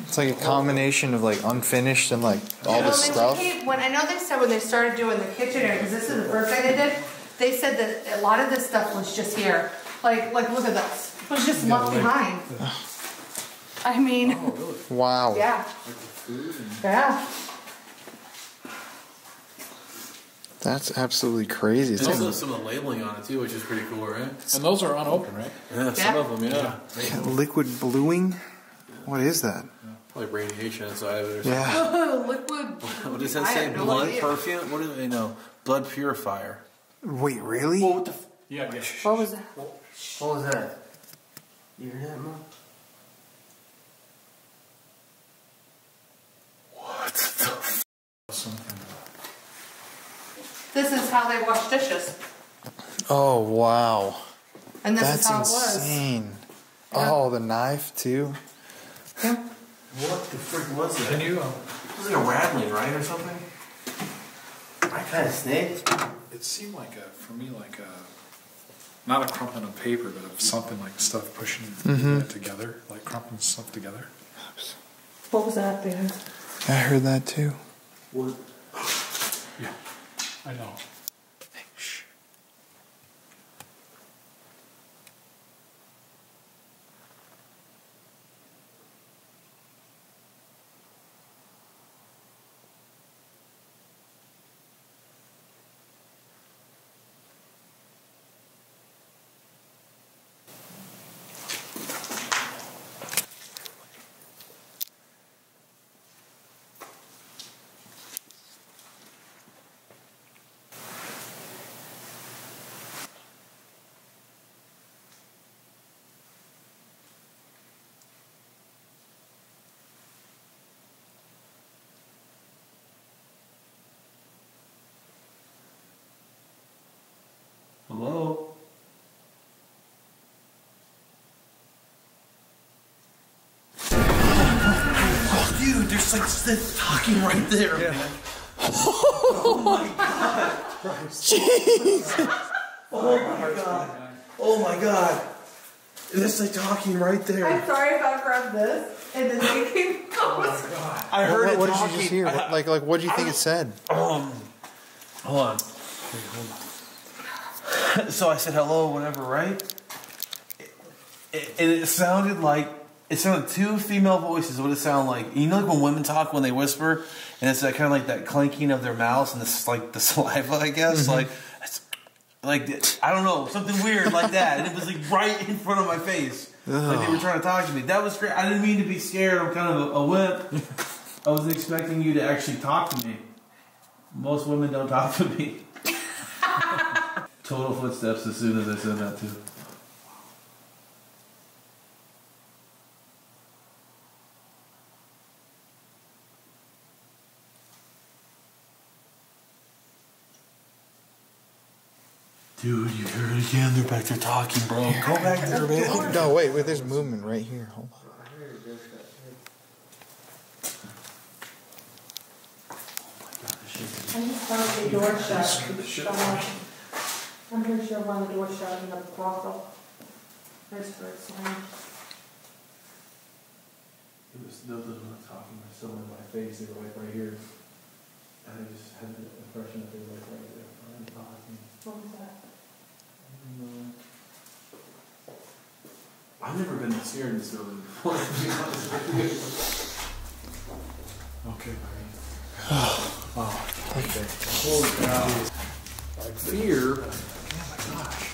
[SPEAKER 2] It's like a combination of like unfinished and like all
[SPEAKER 3] Well,
[SPEAKER 2] this
[SPEAKER 3] they
[SPEAKER 2] stuff.
[SPEAKER 3] came- when I know they said when they started doing the kitchen area, because this is the first thing they did, they said that a lot of this stuff was just here. Like, like look at this, it was just left behind. I mean,
[SPEAKER 2] Wow.
[SPEAKER 3] yeah, yeah.
[SPEAKER 2] That's absolutely crazy. It's
[SPEAKER 1] And also some of the labeling on it too, which is pretty cool, right?
[SPEAKER 4] And those are unopened, right?
[SPEAKER 1] Yeah, some
[SPEAKER 3] Yeah.
[SPEAKER 1] of them, yeah. *laughs*
[SPEAKER 2] liquid bluing. What is that?
[SPEAKER 1] Like radiation inside of it or something.
[SPEAKER 2] Yeah. *laughs*
[SPEAKER 3] Liquid. *laughs*
[SPEAKER 1] What does that
[SPEAKER 3] I
[SPEAKER 1] say?
[SPEAKER 3] have no
[SPEAKER 1] Blood
[SPEAKER 3] idea.
[SPEAKER 1] perfume? What do they know? Blood purifier.
[SPEAKER 2] Wait, really?
[SPEAKER 1] Well, what the? F-
[SPEAKER 4] Yeah, yeah.
[SPEAKER 3] What was that?
[SPEAKER 5] What was that? You hear that, Mom?
[SPEAKER 1] what the? F-
[SPEAKER 4] Something.
[SPEAKER 3] This is how they wash dishes,
[SPEAKER 2] Oh wow.
[SPEAKER 3] and this
[SPEAKER 2] That's
[SPEAKER 3] is how it was.
[SPEAKER 2] insane. Oh, the knife too.
[SPEAKER 3] Yeah.
[SPEAKER 1] what the frick was
[SPEAKER 4] Can
[SPEAKER 1] that?
[SPEAKER 4] you? Uh,
[SPEAKER 1] Was it a rattling, right, or something?
[SPEAKER 5] I kind of snake.
[SPEAKER 4] it seemed like a for me like a not a crumpling of paper, but of something like stuff pushing it together, like crumpling stuff together.
[SPEAKER 3] What was that, there?
[SPEAKER 2] I heard that too.
[SPEAKER 1] What?
[SPEAKER 4] Yeah, I know.
[SPEAKER 2] Shh.
[SPEAKER 1] Hello. Oh, dude, there's like stuff talking right there, man. Oh my god. Jesus. Oh my god. Oh my god. There's like talking right there.
[SPEAKER 3] I'm sorry if I grabbed this, and then they came.
[SPEAKER 1] I heard
[SPEAKER 2] What,
[SPEAKER 1] it
[SPEAKER 2] what did
[SPEAKER 1] talking.
[SPEAKER 2] you just hear? What, like, like, what do you think it said?
[SPEAKER 1] Um, hold on. So I said hello, whatever, right? It- And it sounded like it sounded two female voices. What it sounded like? You know, like when women talk when they whisper, and it's that kind of like that clanking of their mouths and this like the *laughs* saliva, I guess. Mm-hmm. Like, it's, like I don't know, something weird like that, and it was like right in front of my face, like they were trying to talk to me. That was great. I didn't mean to be scared. I'm kind of a, a wimp. *laughs* I wasn't expecting you to actually talk to me. Most women don't talk to me. *laughs* Total footsteps as soon as I said that too. Dude, you heard it again. They're back there talking, bro. Go back there, man.
[SPEAKER 2] No, wait, wait. There's movement right here. Hold on.
[SPEAKER 3] I just found the door shut. I'm pretty sure one of the doors shut in the brothel. There's for it slammed.
[SPEAKER 1] It was those that were talking were still in my face. They were like right here. And I just had the impression that they were like right there. I'm talking.
[SPEAKER 3] What was that?
[SPEAKER 1] I've never been this here in this building before. to be honest with you. okay, *sighs* oh, okay. Holy cow. Fear. Oh my gosh.